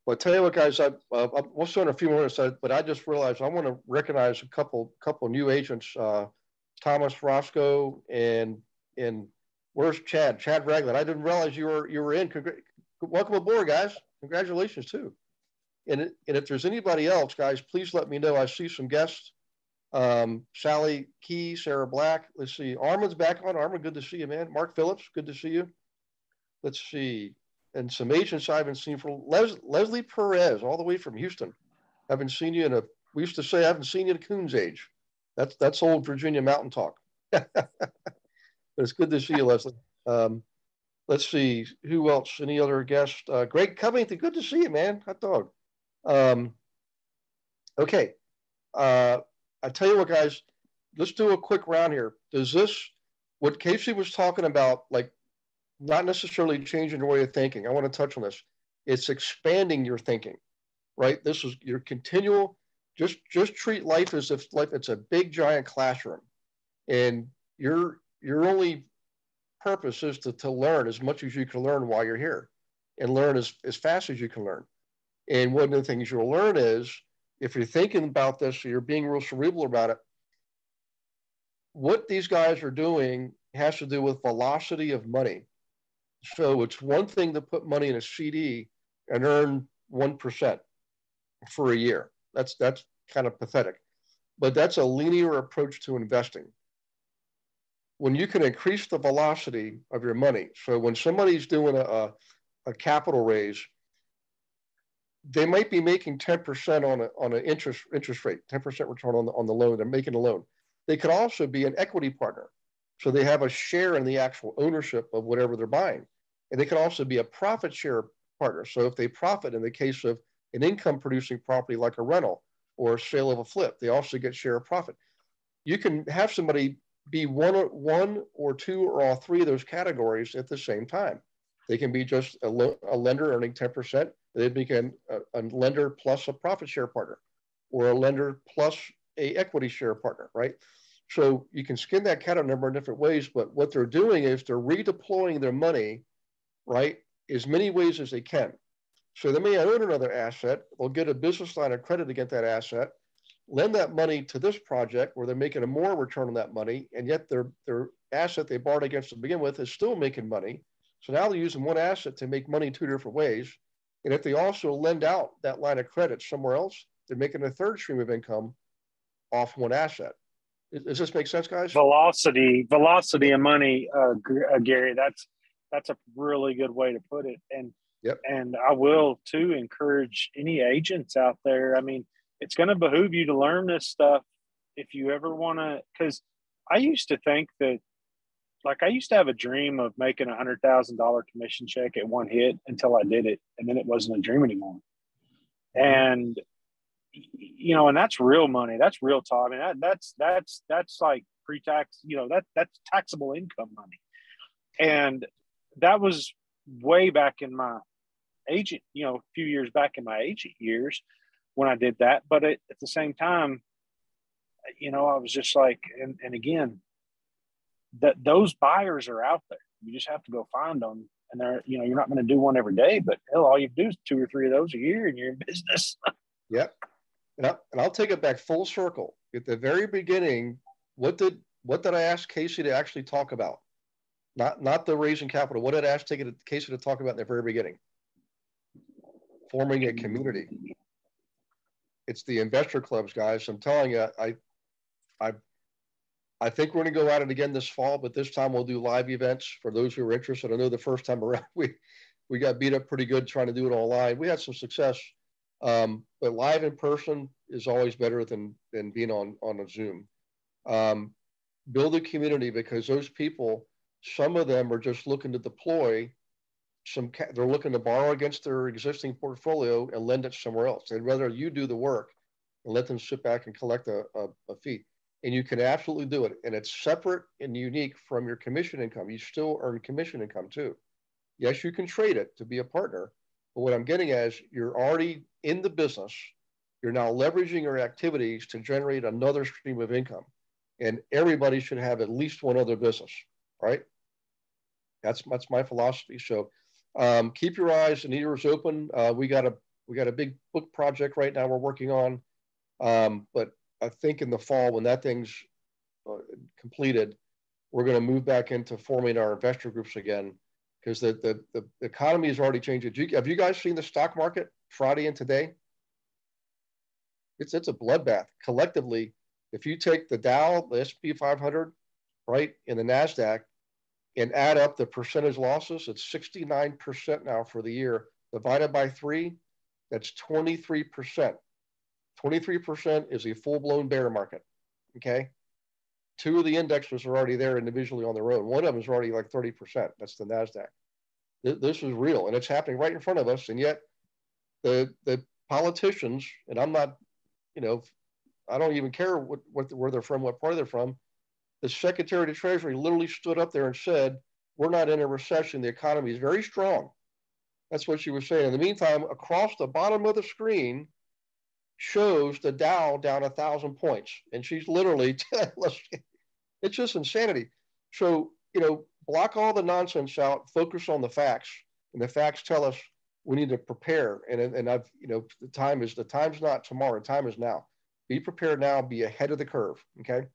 Well, I tell you what, guys, I, uh, we'll start in a few minutes, but I just realized I want to recognize a couple couple new agents, uh, Thomas Roscoe and and where's Chad? Chad Ragland. I didn't realize you were you were in. Congra- welcome aboard, guys. Congratulations too. And, and if there's anybody else, guys, please let me know. I see some guests. Um, Sally Key, Sarah Black. Let's see. Armand's back on. Armand, good to see you, man. Mark Phillips, good to see you. Let's see and some agents I haven't seen for Les, Leslie Perez, all the way from Houston. Haven't seen you in a, we used to say, I haven't seen you in a coon's age. That's, that's old Virginia mountain talk. <laughs> but it's good to see you, Leslie. Um, let's see, who else? Any other guests? Uh, Greg Covington, good to see you, man. Hot dog. Um, okay. Uh, I tell you what, guys, let's do a quick round here. Does this, what Casey was talking about, like not necessarily changing your way of thinking. I want to touch on this. It's expanding your thinking, right? This is your continual. Just just treat life as if life it's a big giant classroom, and your your only purpose is to, to learn as much as you can learn while you're here, and learn as, as fast as you can learn. And one of the things you'll learn is if you're thinking about this, you're being real cerebral about it. What these guys are doing has to do with velocity of money so it's one thing to put money in a CD and earn 1% for a year. That's, that's kind of pathetic. But that's a linear approach to investing. When you can increase the velocity of your money, so when somebody's doing a, a, a capital raise, they might be making 10% on, a, on an interest, interest rate, 10% return on the, on the loan. They're making a loan. They could also be an equity partner. So they have a share in the actual ownership of whatever they're buying. And they could also be a profit share partner. So if they profit in the case of an income producing property like a rental or a sale of a flip, they also get share of profit. You can have somebody be one or, one or two or all three of those categories at the same time. They can be just a, lo- a lender earning 10%. They become a, a lender plus a profit share partner or a lender plus a equity share partner, right? So you can skin that cat a number of different ways, but what they're doing is they're redeploying their money, right, as many ways as they can. So they may own another asset, they'll get a business line of credit against that asset, lend that money to this project where they're making a more return on that money, and yet their, their asset they borrowed against to begin with is still making money. So now they're using one asset to make money two different ways. And if they also lend out that line of credit somewhere else, they're making a third stream of income off one asset. Does this make sense, guys? Velocity, velocity of money, uh, uh, Gary. That's that's a really good way to put it. And yep. and I will too encourage any agents out there. I mean, it's going to behoove you to learn this stuff if you ever want to. Because I used to think that, like, I used to have a dream of making a hundred thousand dollar commission check at one hit until I did it, and then it wasn't a dream anymore. Mm-hmm. And you know, and that's real money. That's real talk. I mean, that, that's that's that's like pre-tax. You know, that that's taxable income money, and that was way back in my agent. You know, a few years back in my agent years when I did that. But at, at the same time, you know, I was just like, and, and again, that those buyers are out there. You just have to go find them. And they're, you know, you're not going to do one every day, but hell, all you do is two or three of those a year and you're in business. <laughs> yep and, I, and I'll take it back full circle. At the very beginning, what did what did I ask Casey to actually talk about? Not not the raising capital. What did I ask Casey to talk about in the very beginning? Forming a community. It's the investor clubs, guys. I'm telling you, I I I think we're going to go at it again this fall, but this time we'll do live events for those who are interested. I know the first time <laughs> around we we got beat up pretty good trying to do it all live. We had some success um, but live in person is always better than than being on on a Zoom. Um, build a community because those people, some of them are just looking to deploy some. They're looking to borrow against their existing portfolio and lend it somewhere else. They'd rather you do the work and let them sit back and collect a, a, a fee. And you can absolutely do it, and it's separate and unique from your commission income. You still earn commission income too. Yes, you can trade it to be a partner, but what I'm getting at is you're already in the business. You're now leveraging your activities to generate another stream of income. And everybody should have at least one other business, right? That's, that's my philosophy. So um, keep your eyes and ears open. Uh, we got a We got a big book project right now we're working on. Um, but I think in the fall, when that thing's uh, completed, we're going to move back into forming our investor groups again because the, the, the economy has already changed. Have you guys seen the stock market Friday and today? It's, it's a bloodbath. Collectively, if you take the Dow, the S&P 500, right, and the NASDAQ, and add up the percentage losses, it's 69% now for the year. Divided by three, that's 23%. 23% is a full-blown bear market, okay? Two of the indexes are already there individually on their own. One of them is already like 30%. That's the NASDAQ. This is real and it's happening right in front of us. And yet the, the politicians, and I'm not, you know, I don't even care what, what where they're from, what part they're from. The Secretary of Treasury literally stood up there and said, "We're not in a recession. The economy is very strong." That's what she was saying. In the meantime, across the bottom of the screen shows the Dow down a thousand points, and she's literally, <laughs> it's just insanity. So you know, block all the nonsense out, focus on the facts, and the facts tell us we need to prepare. And and I've you know the time is the time's not tomorrow. the Time is now be prepared now, be ahead of the curve. Okay.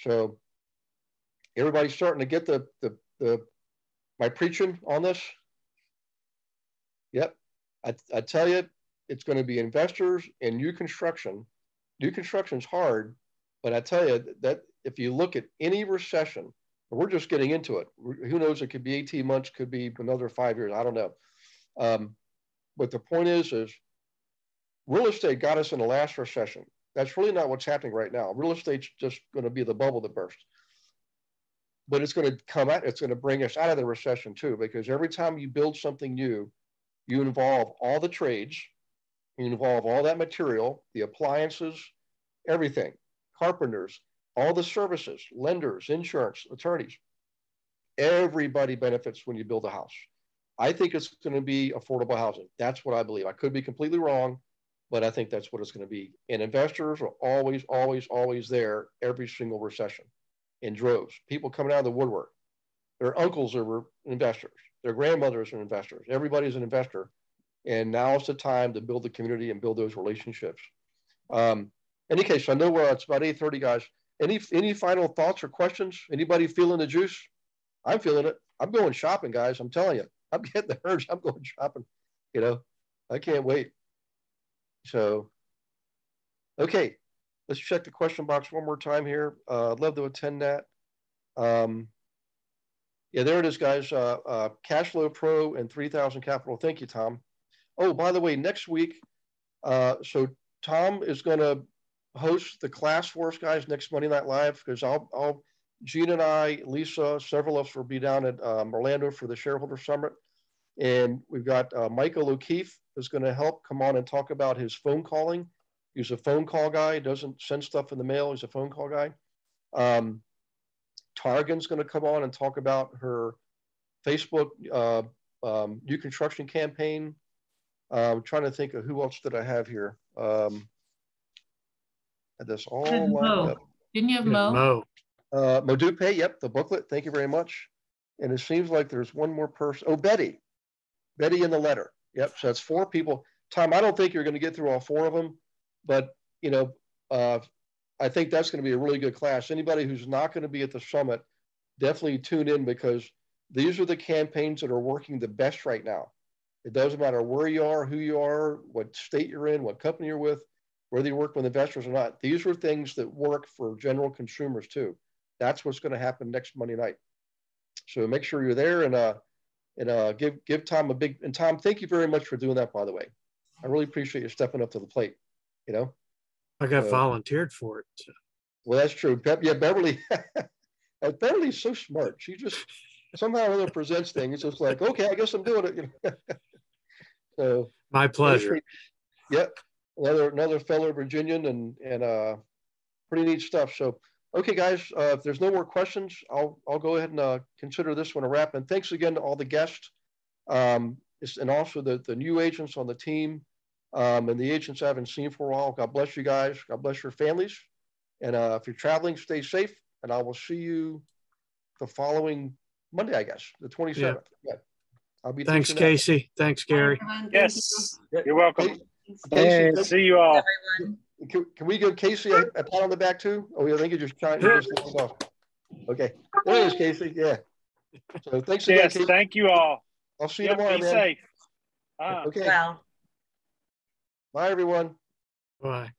So everybody's starting to get the, the, the my preaching on this. Yep. I, I tell you, it's going to be investors and new construction. New construction is hard, but I tell you that if you look at any recession, we're just getting into it. Who knows? It could be 18 months, could be another five years. I don't know. Um, but the point is, is real estate got us in the last recession. That's really not what's happening right now. Real estate's just going to be the bubble that bursts. But it's going to come out, it's going to bring us out of the recession too, because every time you build something new, you involve all the trades, involve all that material, the appliances, everything, carpenters, all the services, lenders, insurance, attorneys. Everybody benefits when you build a house. I think it's going to be affordable housing. That's what I believe. I could be completely wrong but I think that's what it's going to be. And investors are always, always, always there every single recession in droves. People coming out of the woodwork. Their uncles are investors. Their grandmothers are investors. Everybody's an investor. And now is the time to build the community and build those relationships. Um, any case, I know uh, it's about 8.30, guys. Any, any final thoughts or questions? Anybody feeling the juice? I'm feeling it. I'm going shopping, guys. I'm telling you. I'm getting the urge. I'm going shopping. You know, I can't wait. So, okay, let's check the question box one more time here. Uh, I'd love to attend that. Um, yeah, there it is, guys. Uh, uh, Cashflow Pro and 3000 Capital. Thank you, Tom. Oh, by the way, next week, uh, so Tom is going to host the class for us, guys, next Monday Night Live, because I'll, I'll, Gene and I, Lisa, several of us will be down at um, Orlando for the Shareholder Summit. And we've got uh, Michael O'Keefe is going to help come on and talk about his phone calling. He's a phone call guy, He doesn't send stuff in the mail. He's a phone call guy. Um, Targan's going to come on and talk about her Facebook uh, um, new construction campaign. Uh, I'm trying to think of who else did I have here. Um, had this all lined Mo. up. Didn't you have Mo? Mo. Uh, Mo Dupe, yep, the booklet. Thank you very much. And it seems like there's one more person. Oh, Betty. Betty in the letter. Yep. So that's four people. Tom, I don't think you're going to get through all four of them, but you know, uh, I think that's going to be a really good class. Anybody who's not going to be at the summit, definitely tune in because these are the campaigns that are working the best right now. It doesn't matter where you are, who you are, what state you're in, what company you're with, whether you work with investors or not. These are things that work for general consumers too. That's what's going to happen next Monday night. So make sure you're there and uh, and uh, give give Tom a big and Tom, thank you very much for doing that. By the way, I really appreciate you stepping up to the plate. You know, I got uh, volunteered for it. Well, that's true. Yeah, Beverly. <laughs> Beverly's so smart. She just somehow or other presents things. It's just like, okay, I guess I'm doing it. You know? <laughs> so my pleasure. Yep, another another fellow Virginian and and uh, pretty neat stuff. So Okay, guys, uh, if there's no more questions, I'll, I'll go ahead and uh, consider this one a wrap. And thanks again to all the guests um, and also the, the new agents on the team um, and the agents I haven't seen for a while. God bless you guys. God bless your families. And uh, if you're traveling, stay safe. And I will see you the following Monday, I guess, the 27th. Yeah. yeah. I'll be Thanks, Casey. Thanks, Gary. Yes, you're welcome. Hey, Hey, Casey, see you all. Can, can we give Casey a, a, pat on the back too? Oh, I think you're just trying to just off. Okay, there is Casey. Yeah. So thanks again. Yes, Casey. thank you all. I'll see you yep, tomorrow, be man. safe. Uh, okay. Well. Bye, everyone. Bye.